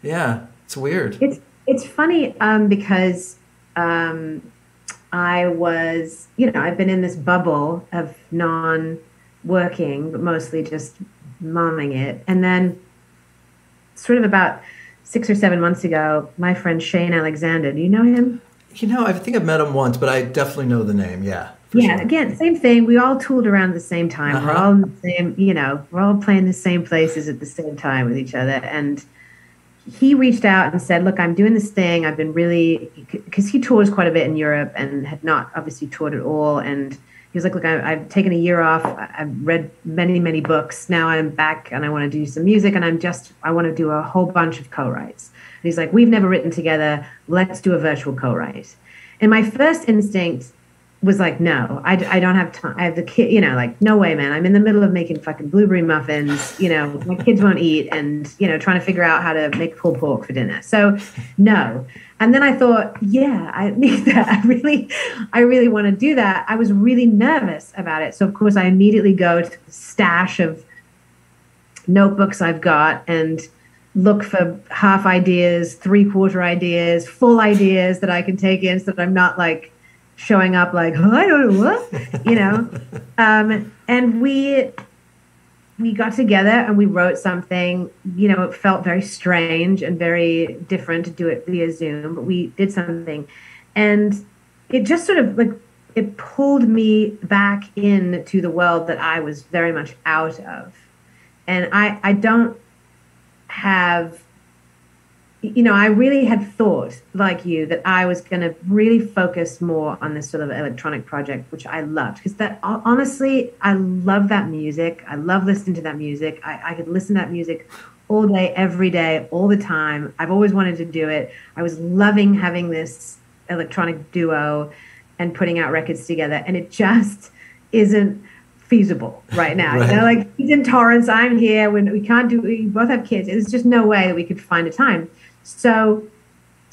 yeah, it's weird. It's it's funny um, because um, I was, you know, I've been in this bubble of non-working, but mostly just momming it, and then sort of about six or seven months ago, my friend Shane Alexander. Do you know him? You know, I think I've met him once, but I definitely know the name. Yeah. Yeah. Sure. Again, same thing. We all tooled around the same time. Uh-huh. We're all in the same. You know, we're all playing the same places at the same time with each other, and he reached out and said, "Look, I'm doing this thing. I've been really because he tours quite a bit in Europe and had not obviously toured at all. And he was like, "Look, I, have taken a year off. I've read many, many books. Now I'm back and I want to do some music. And I'm just I want to do a whole bunch of co-writes." And he's like, "We've never written together. Let's do a virtual co-write." And my first instinct was like, no, I, I don't have time. I have the kid, you know, like, no way, man. I'm in the middle of making fucking blueberry muffins. You know, my kids won't eat and, you know, trying to figure out how to make pulled pork for dinner. So, no. And then I thought, yeah, I need that. I really, I really want to do that. I was really nervous about it. So, of course, I immediately go to the stash of notebooks I've got and look for half ideas, three quarter ideas, full ideas that I can take in so that I'm not like, showing up like oh, I don't know what, you know. Um, and we we got together and we wrote something. You know, it felt very strange and very different to do it via Zoom, but we did something, and it just sort of like it pulled me back into the world that I was very much out of, and I I don't have you know, I really had thought, like you, that I was going to really focus more on this sort of electronic project, which I loved. Because that, honestly, I love that music. I love listening to that music. I, I could listen to that music all day, every day, all the time. I've always wanted to do it. I was loving having this electronic duo and putting out records together. And it just isn't feasible right now. right. You know, like he's in Torrance, I'm here. When we can't do, we both have kids. There's just no way that we could find a time. So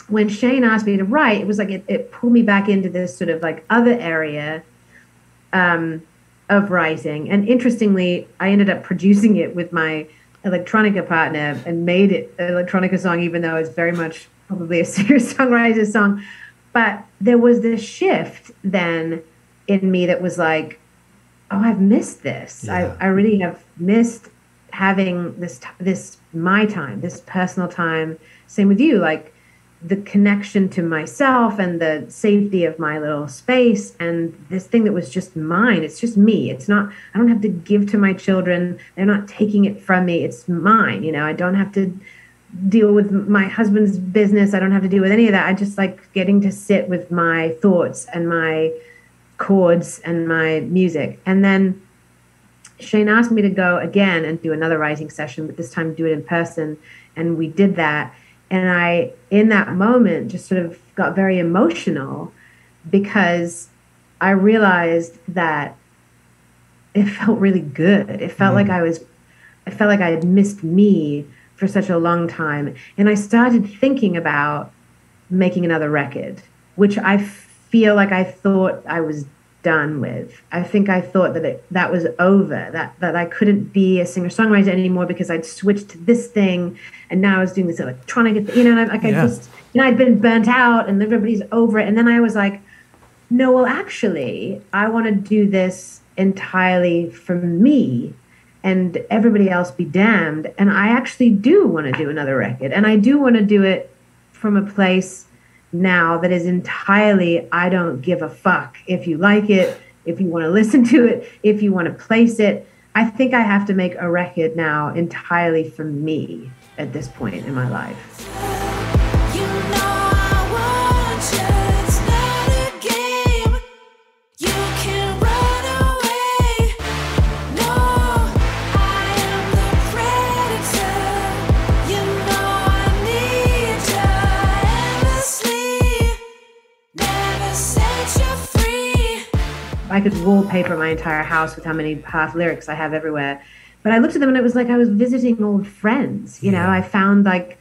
when Shane asked me to write, it was like it, it pulled me back into this sort of like other area um, of writing. And interestingly, I ended up producing it with my electronica partner and made it an electronica song, even though it's very much probably a singer songwriter song. But there was this shift then in me that was like, oh, I've missed this. Yeah. I, I really have missed having this this my time, this personal time same with you like the connection to myself and the safety of my little space and this thing that was just mine. It's just me. It's not i don't have to give to my children. They're not taking it from me. It's mine you know? I don't have to deal with my husband's business. I don't have to deal with any of that. I just like getting to sit with my thoughts and my chords and my music. And then Shane asked me to go again and do another writing session, but this time do it in person. And we did that. And I, in that moment, just sort of got very emotional because I realized that it felt really good. It felt like mm-hmm. I was, I felt like I had missed me for such a long time. And I started thinking about making another record, which I feel like I thought I was done with. I think I thought that it, that was over, that, that I couldn't be a singer songwriter anymore because I'd switched to this thing and now I was doing this electronic, you know, like I Yeah. just, you know, I'd been burnt out and everybody's over it. And then I was like, no, well, actually, I want to do this entirely for me and everybody else be damned. And I actually do want to do another record. And I do want to do it from a place now that is entirely, I don't give a fuck if you like it, if you want to listen to it, if you want to place it. I think I have to make a record now entirely for me at this point in my life. I could wallpaper my entire house with how many half lyrics I have everywhere. But I looked at them and it was like I was visiting old friends. You know, I found like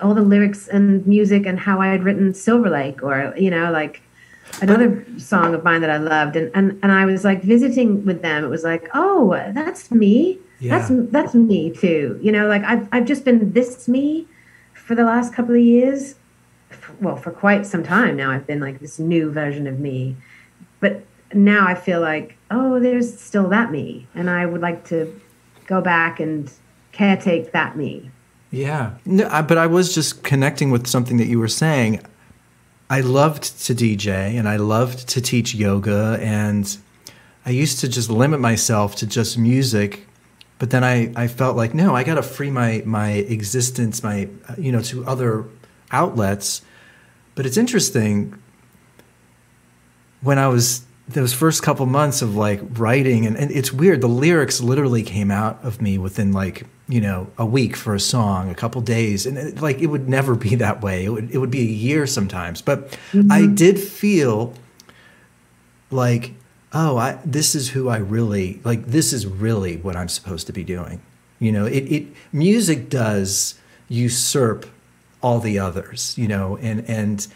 all the lyrics and music and how I had written Silver Lake or, you know, like another song of mine that I loved. And, and, and I was like visiting with them. It was like, oh, that's me. That's that's me too. You know, like I've, I've just been this me for the last couple of years. Well, for quite some time now, I've been like this new version of me but now I feel like, oh, there's still that me, and I would like to go back and caretake that me. Yeah. No, I, but I was just connecting with something that you were saying. I loved to DJ and I loved to teach yoga and I used to just limit myself to just music. But then I, I felt like, no, I got to free my, my existence, my, uh, you know, to other outlets. But it's interesting when I was those first couple months of like writing and, and it's weird the lyrics literally came out of me within like you know a week for a song a couple days and it, like it would never be that way. It would it would be a year sometimes but mm-hmm. I did feel like oh I this is who I really like this is really what I'm supposed to be doing. You know it, it music does usurp all the others you know and and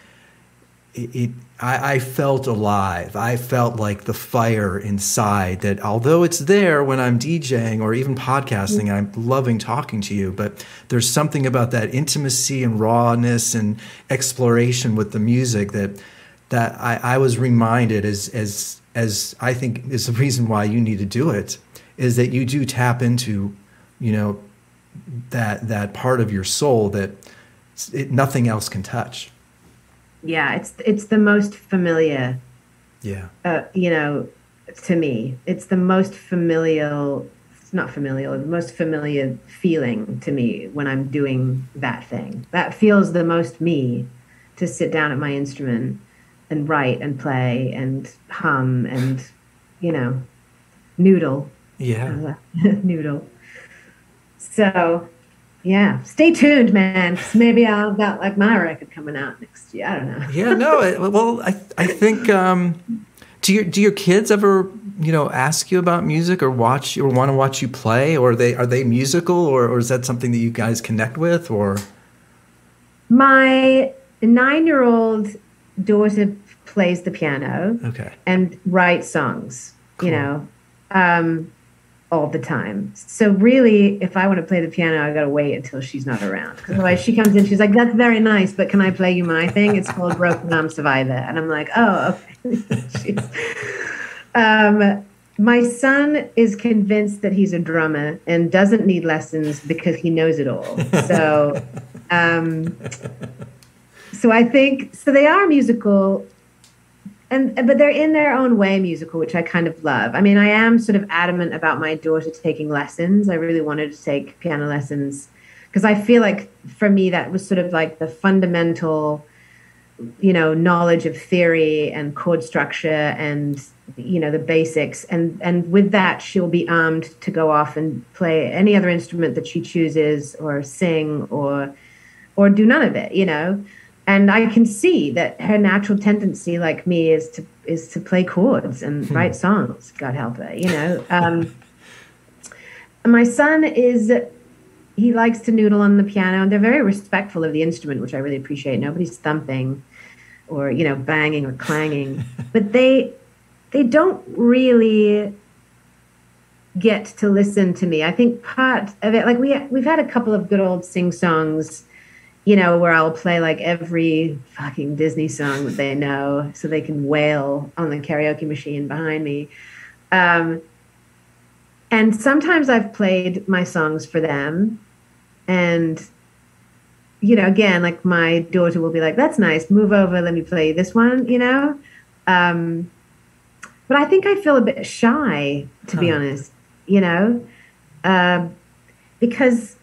it, it I, I felt alive. I felt like the fire inside that although it's there when I'm DJing or even podcasting, I'm loving talking to you, but there's something about that intimacy and rawness and exploration with the music that that I, I was reminded as as as I think is the reason why you need to do it, is that you do tap into, you know, that that part of your soul that it, nothing else can touch. Yeah, it's it's the most familiar, Yeah. uh, you know, to me. It's the most familial. It's not familial. The most familiar feeling to me when I'm doing that thing. That feels the most me to sit down at my instrument and write and play and hum and you know noodle Yeah. noodle. So, yeah, stay tuned, man. 'cause maybe I'll got like my record coming out next year. I don't know. Yeah, no. it- Well, I I think um, do your do your kids ever you know ask you about music or watch or want to watch you play or are they are they musical or, or is that something that you guys connect with or My nine-year-old daughter plays the piano okay and writes songs. Cool. You know, um, all the time. So really, if I want to play the piano, I got to wait until she's not around. Because otherwise, she comes in, she's like, "That's very nice, but can I play you my thing? It's called Broken Arm Survivor." And I'm like, "Oh, okay." Um, my son is convinced that he's a drummer and doesn't need lessons because he knows it all. So, um, so I think so. They are musical and but they're in their own way musical which i kind of love. I mean i am sort of adamant about my daughter taking lessons. I really wanted to take piano lessons because i feel like for me that was sort of like the fundamental you know knowledge of theory and chord structure and you know the basics. And and with that she'll be armed to go off and play any other instrument that she chooses or sing or or do none of it you know and i can see that her natural tendency like me is to is to play chords and hmm. write songs god help her you know. Um, my son is he likes to noodle on the piano and they're very respectful of the instrument which i really appreciate. Nobody's thumping or you know banging or clanging. But they they don't really get to listen to me. I think part of it like we we've had a couple of good old sing songs you know where i'll play like every fucking disney song that they know so they can wail on the karaoke machine behind me um, and sometimes I've played my songs for them, and you know, again, like my daughter will be like, "That's nice. Move over. Let me play this one." You know, um, but I think I feel a bit shy, to huh. be honest. You know, uh, because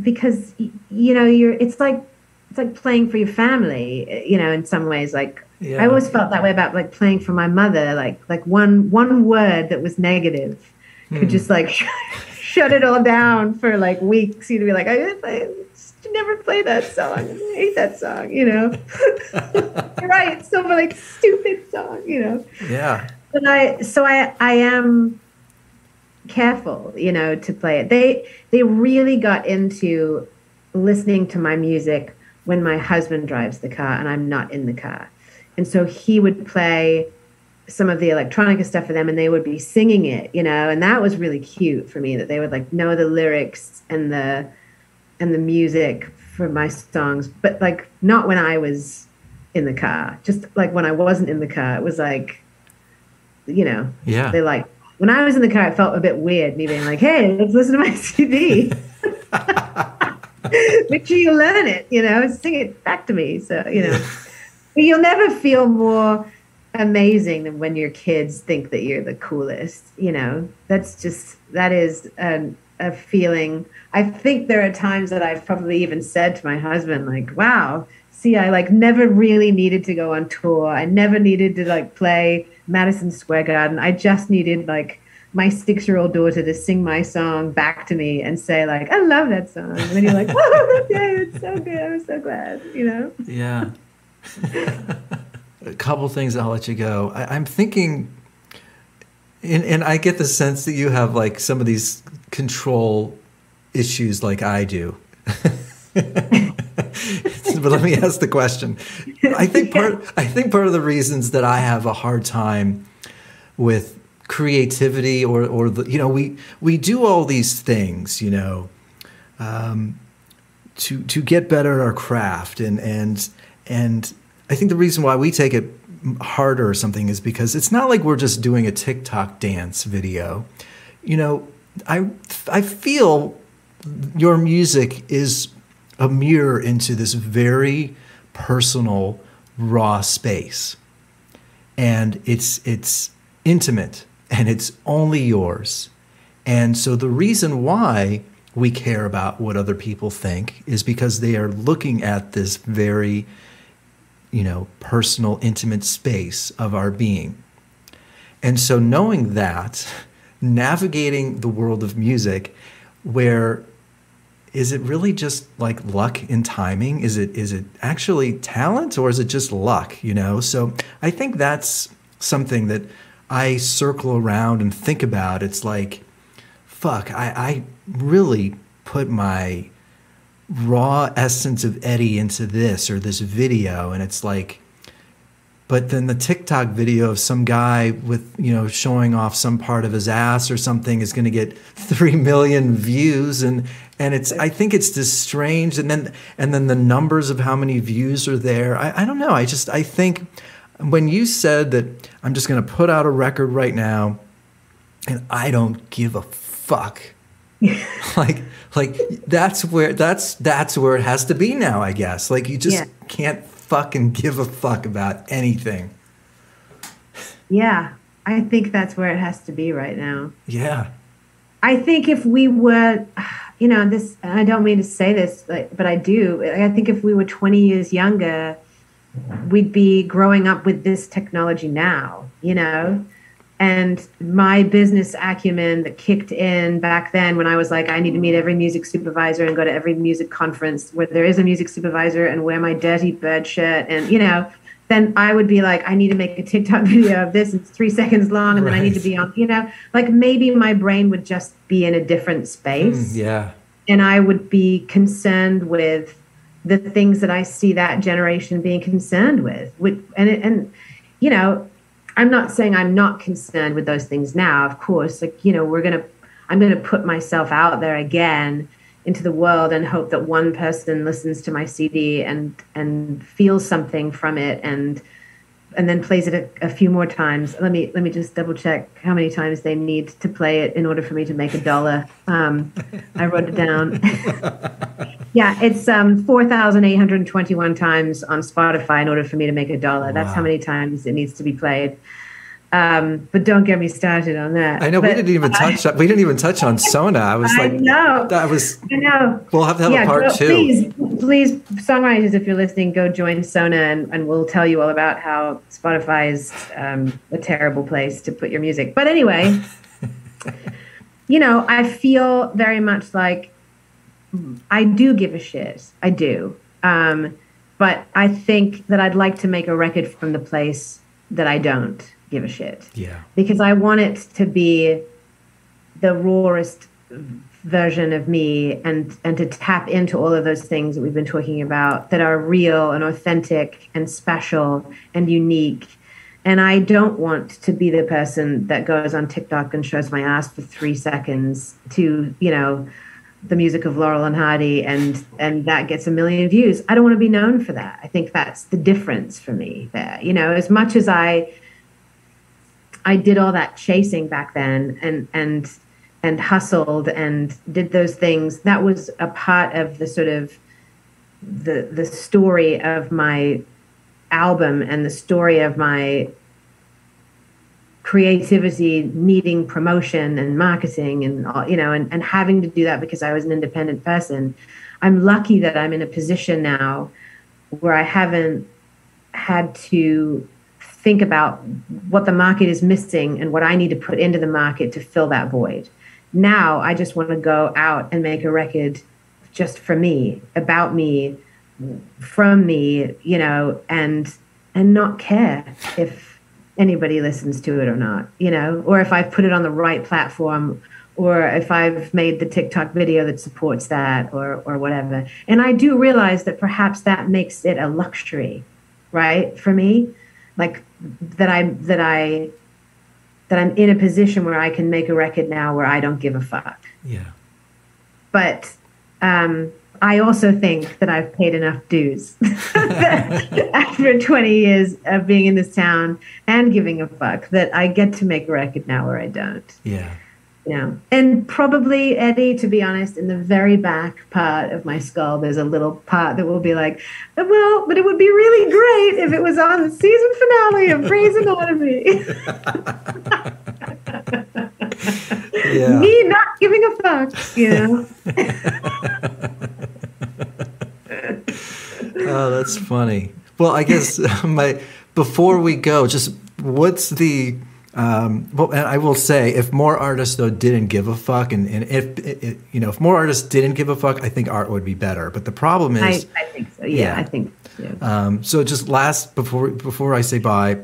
because you know you're. It's like it's like playing for your family. You know, in some ways, like yeah. I always felt that way about like playing for my mother. Like like one one word that was negative could hmm. just like shut it all down for like weeks. You'd be like, I, I never play that song. I hate that song, you know. You're right. It's some like stupid song, you know. Yeah. But I so I I am careful, you know, to play it. They they really got into listening to my music when my husband drives the car and I'm not in the car. And so he would play some of the electronica stuff for them and they would be singing it you know and that was really cute for me that they would like know the lyrics and the and the music for my songs but like not when i was in the car just like when i wasn't in the car it was like you know yeah they like when i was in the car it felt a bit weird me being like hey let's listen to my cd make sure you learn it you know sing it back to me so you know but you'll never feel more amazing than when your kids think that you're the coolest. You know, that's just that is a, a feeling. I think there are times that I've probably even said to my husband, like, "Wow, see, I like never really needed to go on tour. I never needed to like play Madison Square Garden. I just needed like." my six year old daughter to sing my song back to me and say like I love that song and then you're like oh yeah it's so good I'm so glad you know yeah a couple things I'll let you go. I, am thinking, and, and I get the sense that you have like some of these control issues like I do. but let me ask the question. I think part I think part of the reasons that I have a hard time with creativity or or the, you know we we do all these things you know um, to to get better at our craft and and and I think the reason why we take it harder or something is because it's not like we're just doing a TikTok dance video. You know, I I feel your music is a mirror into this very personal raw space. And it's it's intimate and it's only yours. And so the reason why we care about what other people think is because they are looking at this very you know, personal, intimate space of our being. And so, knowing that, navigating the world of music, where is it really just like luck and timing? Is it is it actually talent or is it just luck? You know, so I think that's something that I circle around and think about. It's like, fuck, I, I really put my raw essence of Eddie into this or this video, and it's like, but then the TikTok video of some guy with you know showing off some part of his ass or something is going to get three million views, and and it's I think it's this strange, and then and then the numbers of how many views are there. I, I don't know. I just I think when you said that I'm just going to put out a record right now, and I don't give a fuck. like like that's where that's that's where it has to be now i guess like you just yeah. can't fucking give a fuck about anything yeah i think that's where it has to be right now yeah i think if we were you know this i don't mean to say this but i do i think if we were 20 years younger we'd be growing up with this technology now, you know? And my business acumen that kicked in back then when I was like, I need to meet every music supervisor and go to every music conference where there is a music supervisor and wear my dirty bird shirt and, you know, then I would be like, I need to make a TikTok video of this. It's three seconds long, and right. then I need to be on, you know, like maybe my brain would just be in a different space. Mm, yeah. And I would be concerned with the things that I see that generation being concerned with. with and, and, you know, I'm not saying I'm not concerned with those things now. Of course, like, you know, we're going to, I'm going to put myself out there again into the world and hope that one person listens to my CD and and feels something from it and and then plays it a, a, few more times. Let me let me just double check how many times they need to play it in order for me to make a dollar. Um, I wrote it down. yeah, it's um, four thousand eight hundred twenty-one times on Spotify in order for me to make a dollar. Wow. That's how many times it needs to be played. Um, but don't get me started on that. I know but we didn't even touch. I, we didn't even touch on Sona. I was like, no, that was. I know. We'll have to have yeah, a part go, two. Please, please, songwriters, if you're listening, go join Sona, and, and we'll tell you all about how Spotify is um, a terrible place to put your music. But anyway, you know, I feel very much like I do give a shit. I do. Um, but I think that I'd like to make a record from the place that I don't give a shit. Yeah. Because I want it to be the rawest version of me and and to tap into all of those things that we've been talking about that are real and authentic and special and unique. And I don't want to be the person that goes on TikTok and shows my ass for three seconds to, you know, the music of Laurel and Hardy and and that gets a million views. I don't want to be known for that. I think that's the difference for me there. You know, as much as I I did all that chasing back then and and and hustled and did those things. That was a part of the sort of the the story of my album and the story of my creativity needing promotion and marketing and you know and, and having to do that because I was an independent person. I'm lucky that I'm in a position now where I haven't had to think about what the market is missing and what I need to put into the market to fill that void. Now I just want to go out and make a record just for me, about me, from me, you know, and and not care if anybody listens to it or not, you know, or if I've put it on the right platform or if I've made the TikTok video that supports that or or whatever. And I do realize that perhaps that makes it a luxury, right? For me, like that I that I that I'm in a position where I can make a record now where I don't give a fuck. Yeah. But um, I also think that I've paid enough dues after 20 years of being in this town and giving a fuck that I get to make a record now where I don't. Yeah. Yeah. And probably, Eddie, to be honest, in the very back part of my skull, there's a little part that will be like, well, but it would be really great if it was on the season finale of Grey's Anatomy. yeah. Me not giving a fuck, you know? oh, that's funny. Well, I guess my before we go, just what's the um, well, and I will say, if more artists though didn't give a fuck, and, and if it, it, you know, if more artists didn't give a fuck, I think art would be better. But the problem is, I, I think so. Yeah, yeah. I think. So. Um, so just last before before I say bye,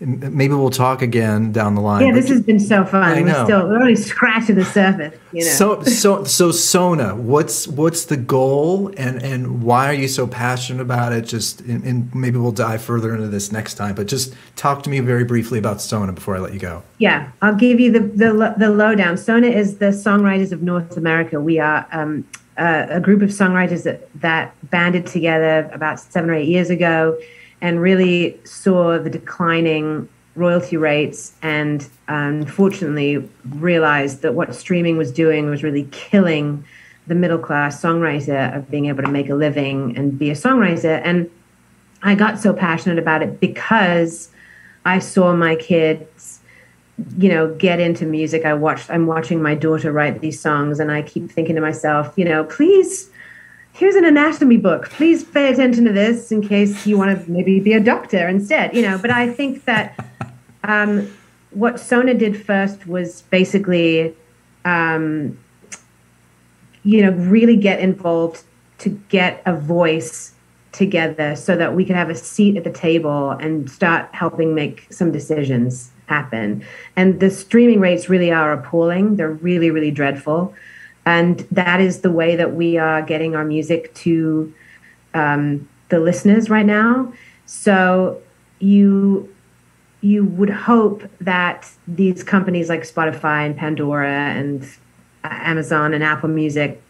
maybe we'll talk again down the line. Yeah, this has been so fun. I know. We're still we're only scratching the surface. You know. So so so Sona, what's what's the goal and and why are you so passionate about it? Just and, and, maybe we'll dive further into this next time. But just talk to me very briefly about Sona before I let you go. Yeah, I'll give you the the the lowdown. Sona is the Songwriters of North America. We are. Um, uh, a group of songwriters that, that banded together about seven or eight years ago and really saw the declining royalty rates and um, unfortunately realized that what streaming was doing was really killing the middle class songwriter of being able to make a living and be a songwriter. And i got so passionate about it because i saw my kids you know get into music. I watched i'm watching my daughter write these songs and i keep thinking to myself you know please here's an anatomy book. Please pay attention to this in case you want to maybe be a doctor instead, you know. But I think that um, what Sona did first was basically, um, you know, really get involved to get a voice together so that we could have a seat at the table and start helping make some decisions happen. And the streaming rates really are appalling. They're really, really dreadful. And that is the way that we are getting our music to um, the listeners right now. So you you would hope that these companies like Spotify and Pandora and Amazon and Apple Music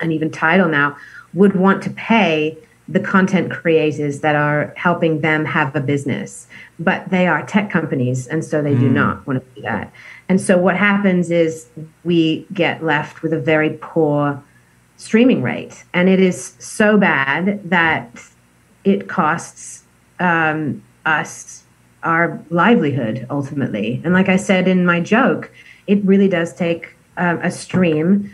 and even Tidal now would want to pay the content creators that are helping them have a business. But they are tech companies, and so they mm. do not want to do that. And so what happens is we get left with a very poor streaming rate. And it is so bad that it costs um, us our livelihood ultimately. And like I said in my joke, it really does take um, a stream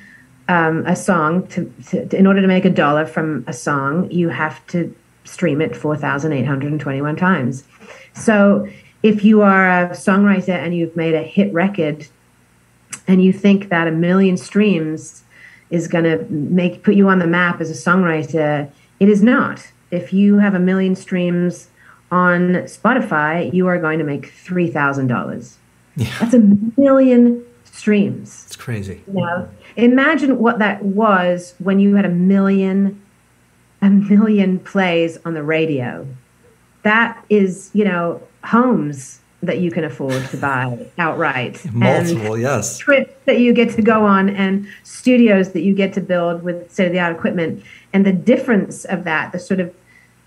um, a song to, to, in order to make a dollar from a song you have to stream it 4821 times. So if you are a songwriter and you've made a hit record and you think that a million streams is going to make put you on the map as a songwriter it is not. If you have a million streams on spotify you are going to make $3000 yeah. that's a million streams. It's crazy. You know? Imagine what that was when you had a million a million plays on the radio. That is you know homes that you can afford to buy outright. Multiple and yes. trips that you get to go on and studios that you get to build with state of the art equipment. And the difference of that the sort of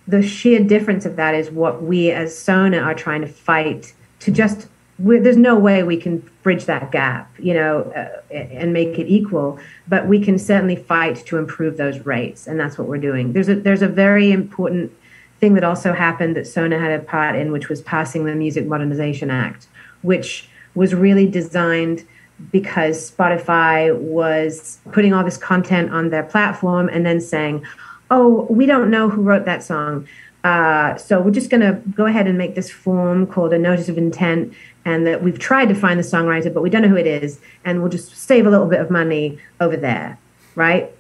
the sheer difference of that is what we as sona are trying to fight to just there's no way we can bridge that gap, you know, uh, and make it equal. But we can certainly fight to improve those rates, and that's what we're doing. There's a there's a very important thing that also happened that Sona had a part in, which was passing the Music Modernization Act, which was really designed because Spotify was putting all this content on their platform and then saying, "Oh, we don't know who wrote that song." Uh, so we're just going to go ahead and make this form called a notice of intent and that we've tried to find the songwriter, but we don't know who it is, and we'll just save a little bit of money over there, right?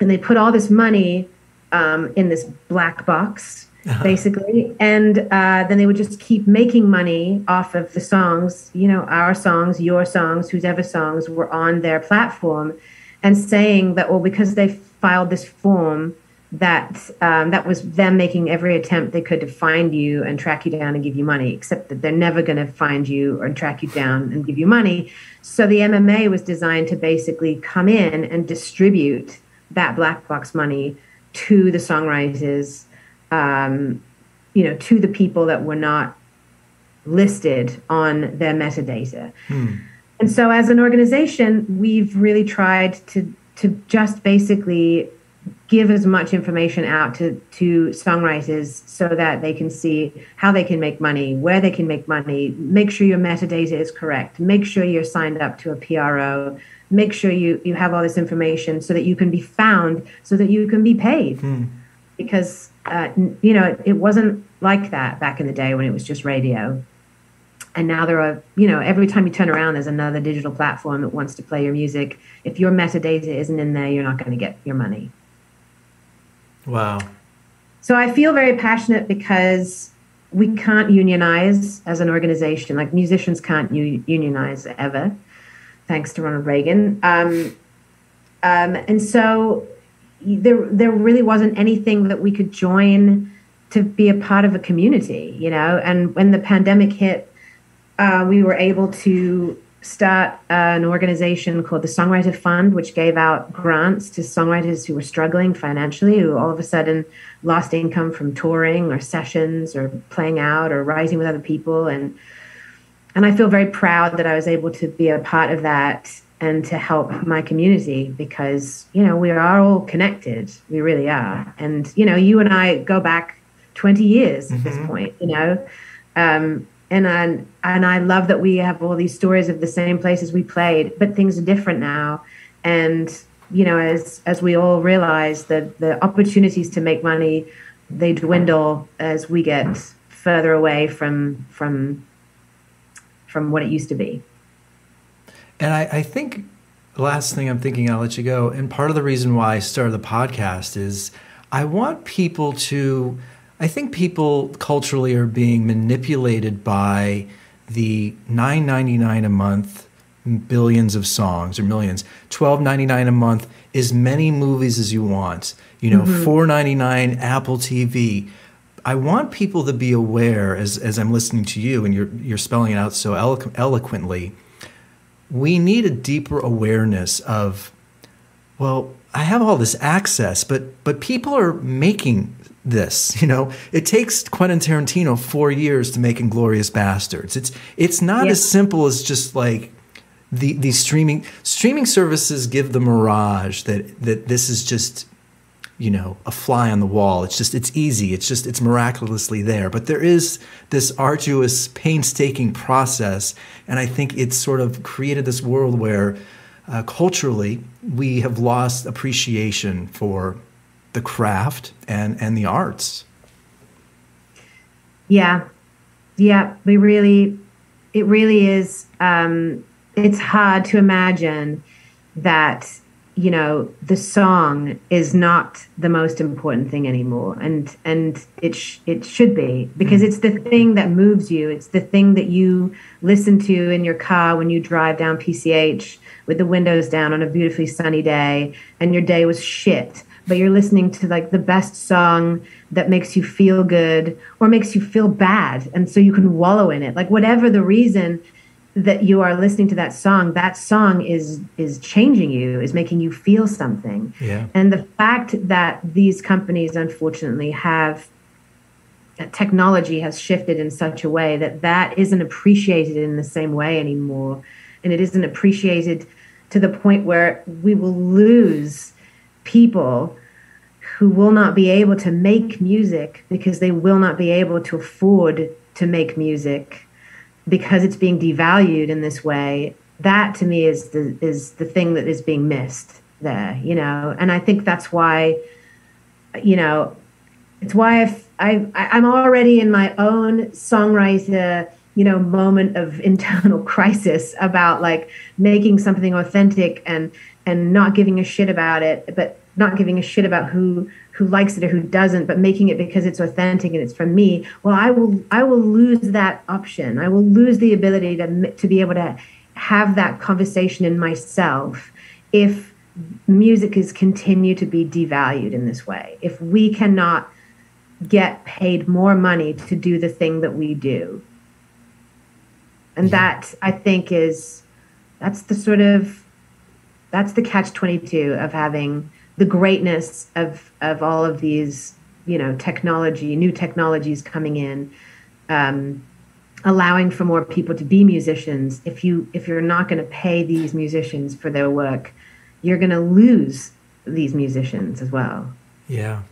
And they put all this money um, in this black box, uh-huh. basically, and uh, then they would just keep making money off of the songs, you know, our songs, your songs, whose ever songs were on their platform, and saying that, well, because they filed this form that um, that was them making every attempt they could to find you and track you down and give you money except that they're never going to find you or track you down and give you money so the mma was designed to basically come in and distribute that black box money to the songwriters um, you know to the people that were not listed on their metadata hmm. and so as an organization we've really tried to to just basically give as much information out to, to songwriters so that they can see how they can make money, where they can make money, make sure your metadata is correct, make sure you're signed up to a PRO, make sure you, you have all this information so that you can be found, so that you can be paid. Hmm. Because, uh, you know, it wasn't like that back in the day when it was just radio. And now there are, you know, every time you turn around, there's another digital platform that wants to play your music. If your metadata isn't in there, you're not going to get your money. Wow. So I feel very passionate because we can't unionize as an organization. Like musicians can't unionize ever, thanks to Ronald Reagan. Um, um, and so there, there really wasn't anything that we could join to be a part of a community, you know. And when the pandemic hit, uh, we were able to start an organization called the Songwriter Fund, which gave out grants to songwriters who were struggling financially, who all of a sudden lost income from touring or sessions or playing out or writing with other people. And and I feel very proud that I was able to be a part of that and to help my community because you know we are all connected. We really are. And you know, you and I go back 20 years at mm-hmm. this point. You know. Um, and I, and I love that we have all these stories of the same places we played, but things are different now, and you know, as as we all realize, that the opportunities to make money they dwindle as we get further away from from from what it used to be. And I, I think last thing I'm thinking, I'll let you go. And part of the reason why I started the podcast is I want people to. I think people culturally are being manipulated by the 9.99 a month billions of songs or millions. 12.99 a month as many movies as you want. You know mm-hmm. 4.99 apple tv i want people to be aware as, as i'm listening to you and you're, you're spelling it out so elo- eloquently we need a deeper awareness of well i have all this access but but people are making this. You know, it takes Quentin Tarantino four years to make Inglourious Basterds. It's it's not as simple as just like the these streaming streaming services give the mirage that that this is just you know a fly on the wall it's just it's easy it's just it's miraculously there but there is this arduous painstaking process and i think it's sort of created this world where uh, culturally we have lost appreciation for the craft and and the arts. Yeah. Yeah we really it really is um it's hard to imagine that you know the song is not the most important thing anymore and and it sh- it should be because mm-hmm. it's the thing that moves you. It's the thing that you listen to in your car when you drive down PCH with the windows down on a beautifully sunny day and your day was shit but you're listening to like the best song that makes you feel good or makes you feel bad and so you can wallow in it. Like whatever the reason that you are listening to that song that song is is changing you is making you feel something. Yeah. and the fact that these companies unfortunately have technology has shifted in such a way that that isn't appreciated in the same way anymore. And it isn't appreciated to the point where we will lose people who will not be able to make music because they will not be able to afford to make music because it's being devalued in this way. That to me is the is the thing that is being missed there you know? And i think that's why you know it's why I've, I, i'm already in my own songwriter you know moment of internal crisis about like making something authentic and and not giving a shit about it but not giving a shit about who who likes it or who doesn't but making it because it's authentic and it's from me well i will i will lose that option. I will lose the ability to to be able to have that conversation in myself if music is continue to be devalued in this way. If we cannot get paid more money to do the thing that we do. And that i think is that's the sort of that's the catch 22 of having the greatness of of all of these you know technology new technologies coming in um, allowing for more people to be musicians. If you if you're not going to pay these musicians for their work you're going to lose these musicians as well. Yeah.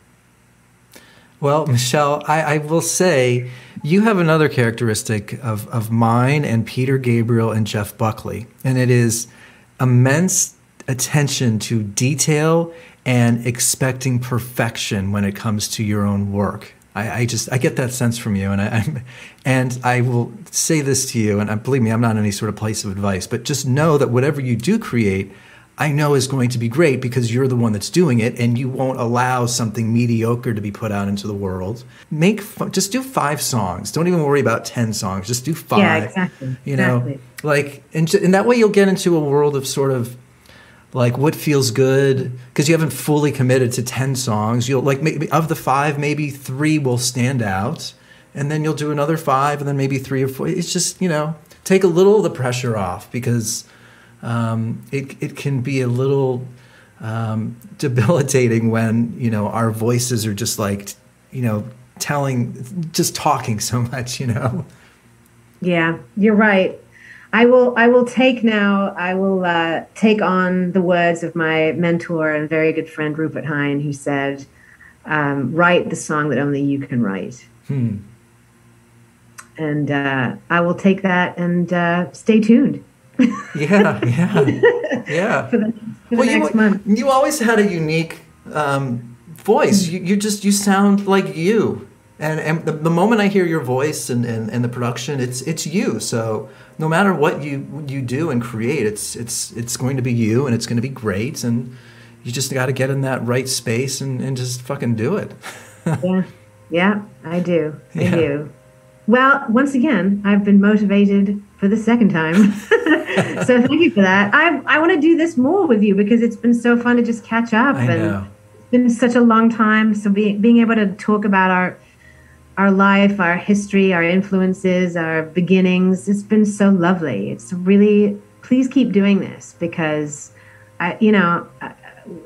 Well michelle I, I will say you have another characteristic of, of mine and peter gabriel and jeff buckley and it is immense attention to detail and expecting perfection when it comes to your own work. I, I just I get that sense from you, and I I'm, and I will say this to you, and I, believe me, I'm not in any sort of place of advice, but just know that whatever you do create, I know is going to be great because you're the one that's doing it, and you won't allow something mediocre to be put out into the world. Make just do five songs. Don't even worry about ten songs. Just do five. Yeah, exactly. You know, exactly. like and, and that way you'll get into a world of sort of like what feels good? Because you haven't fully committed to 10 songs. You'll like maybe of the five maybe three will stand out and then you'll do another five and then maybe three or four. It's just you know take a little of the pressure off because um, it, it can be a little um, debilitating when you know our voices are just like you know telling just talking so much you know? Yeah you're right I will I will take now I will uh, take on the words of my mentor and very good friend Rupert Hine who said um, write the song that only you can write hmm. and uh, I will take that and uh, stay tuned yeah yeah yeah for the for Well, the you, month. You always had a unique um, voice. You, you just you sound like you. And, and the, the moment I hear your voice and, and, and the production, it's it's you. So no matter what you you do and create, it's it's it's going to be you, and it's going to be great. And you just got to get in that right space and, and just fucking do it. Yeah, yeah, I do. I Yeah. do. Well, once again, I've been motivated for the second time. so thank you for that. I I want to do this more with you because it's been so fun to just catch up I and know. it's been such a long time. So being being able to talk about our our life, our history, our influences, our beginnings, it's been so lovely. It's really please keep doing this because I you know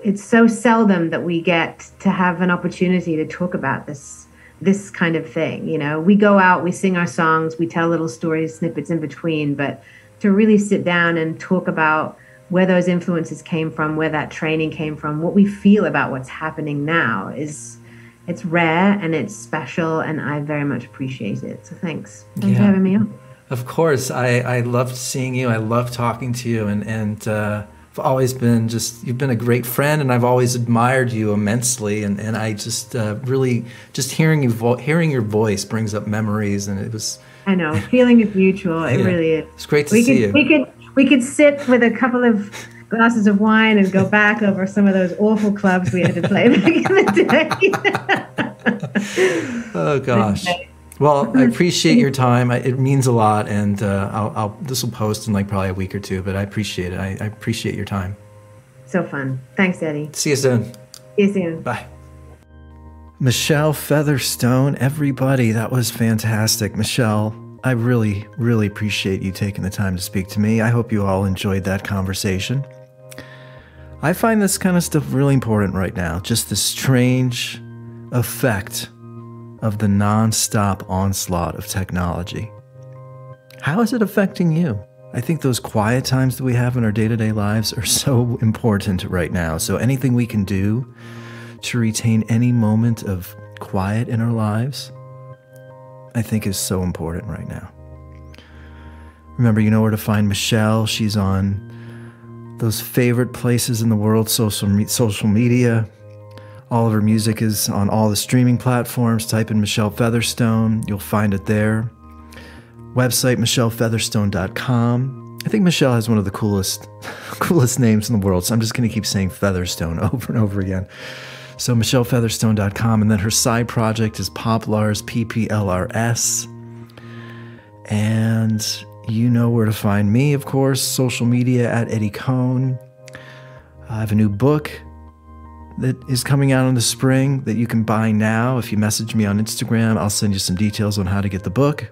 it's so seldom that we get to have an opportunity to talk about this this kind of thing you know we go out we sing our songs we tell little stories snippets in between but to really sit down and talk about where those influences came from where that training came from what we feel about what's happening now is it's rare and it's special and i very much appreciate it so thanks thanks for having me on Of course, I, I loved seeing you. I love talking to you, and and uh, I've always been just you've been a great friend, and I've always admired you immensely. And, and I just uh, really just hearing you vo- hearing your voice brings up memories, and it was i know feeling is mutual it Yeah. really is it's great to we see could you. we could we could sit with a couple of glasses of wine and go back over some of those awful clubs we had to play back in the day. Oh gosh. Well, I appreciate your time. I, it means a lot, and uh, I'll, I'll this will post in like probably a week or two. But I appreciate it. I, I appreciate your time. so fun. Thanks, Eddie. See you soon. See you soon. Bye. Michelle Featherstone, everybody, that was fantastic. Michelle, I really, really appreciate you taking the time to speak to me. I hope you all enjoyed that conversation. I find this kind of stuff really important right now, just the strange effect of the non-stop onslaught of technology. How is it affecting you? I think those quiet times that we have in our day to day lives are so important right now. So, anything we can do to retain any moment of quiet in our lives, I think is so important right now. Remember, you know where to find Michelle. She's on those favorite places in the world, social, me- social media. All of her music is on all the streaming platforms. Type in Michelle Featherstone, you'll find it there. Website michellefeatherstone.com. I think Michelle has one of the coolest coolest names in the world, so I'm just going to keep saying Featherstone over and over again. So michellefeatherstone.com and then her side project is Poplars PPLRS. And you know where to find me, of course, social media at Eddie Cohn. I have a new book that is coming out in the spring that you can buy now. If you message me on Instagram, I'll send you some details on how to get the book.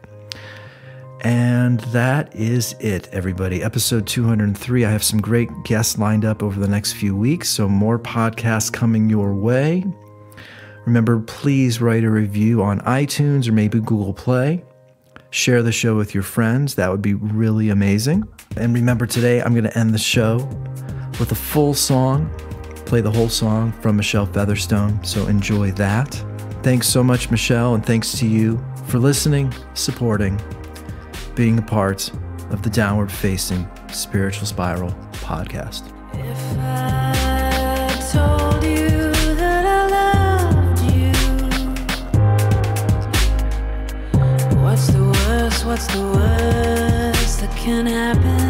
And that is it, everybody. Episode 203. I have some great guests lined up over the next few weeks, so more podcasts coming your way. Remember, please write a review on iTunes or maybe Google Play. Share the show with your friends. That would be really amazing. And remember, today I'm going to end the show with a full song, play the whole song from Michelle Featherstone. So enjoy that. Thanks so much, Michelle, and thanks to you for listening, supporting, being a part of the Downward Facing Spiritual Spiral podcast. If I told you that I loved you, what's the worst, what's the worst that can happen?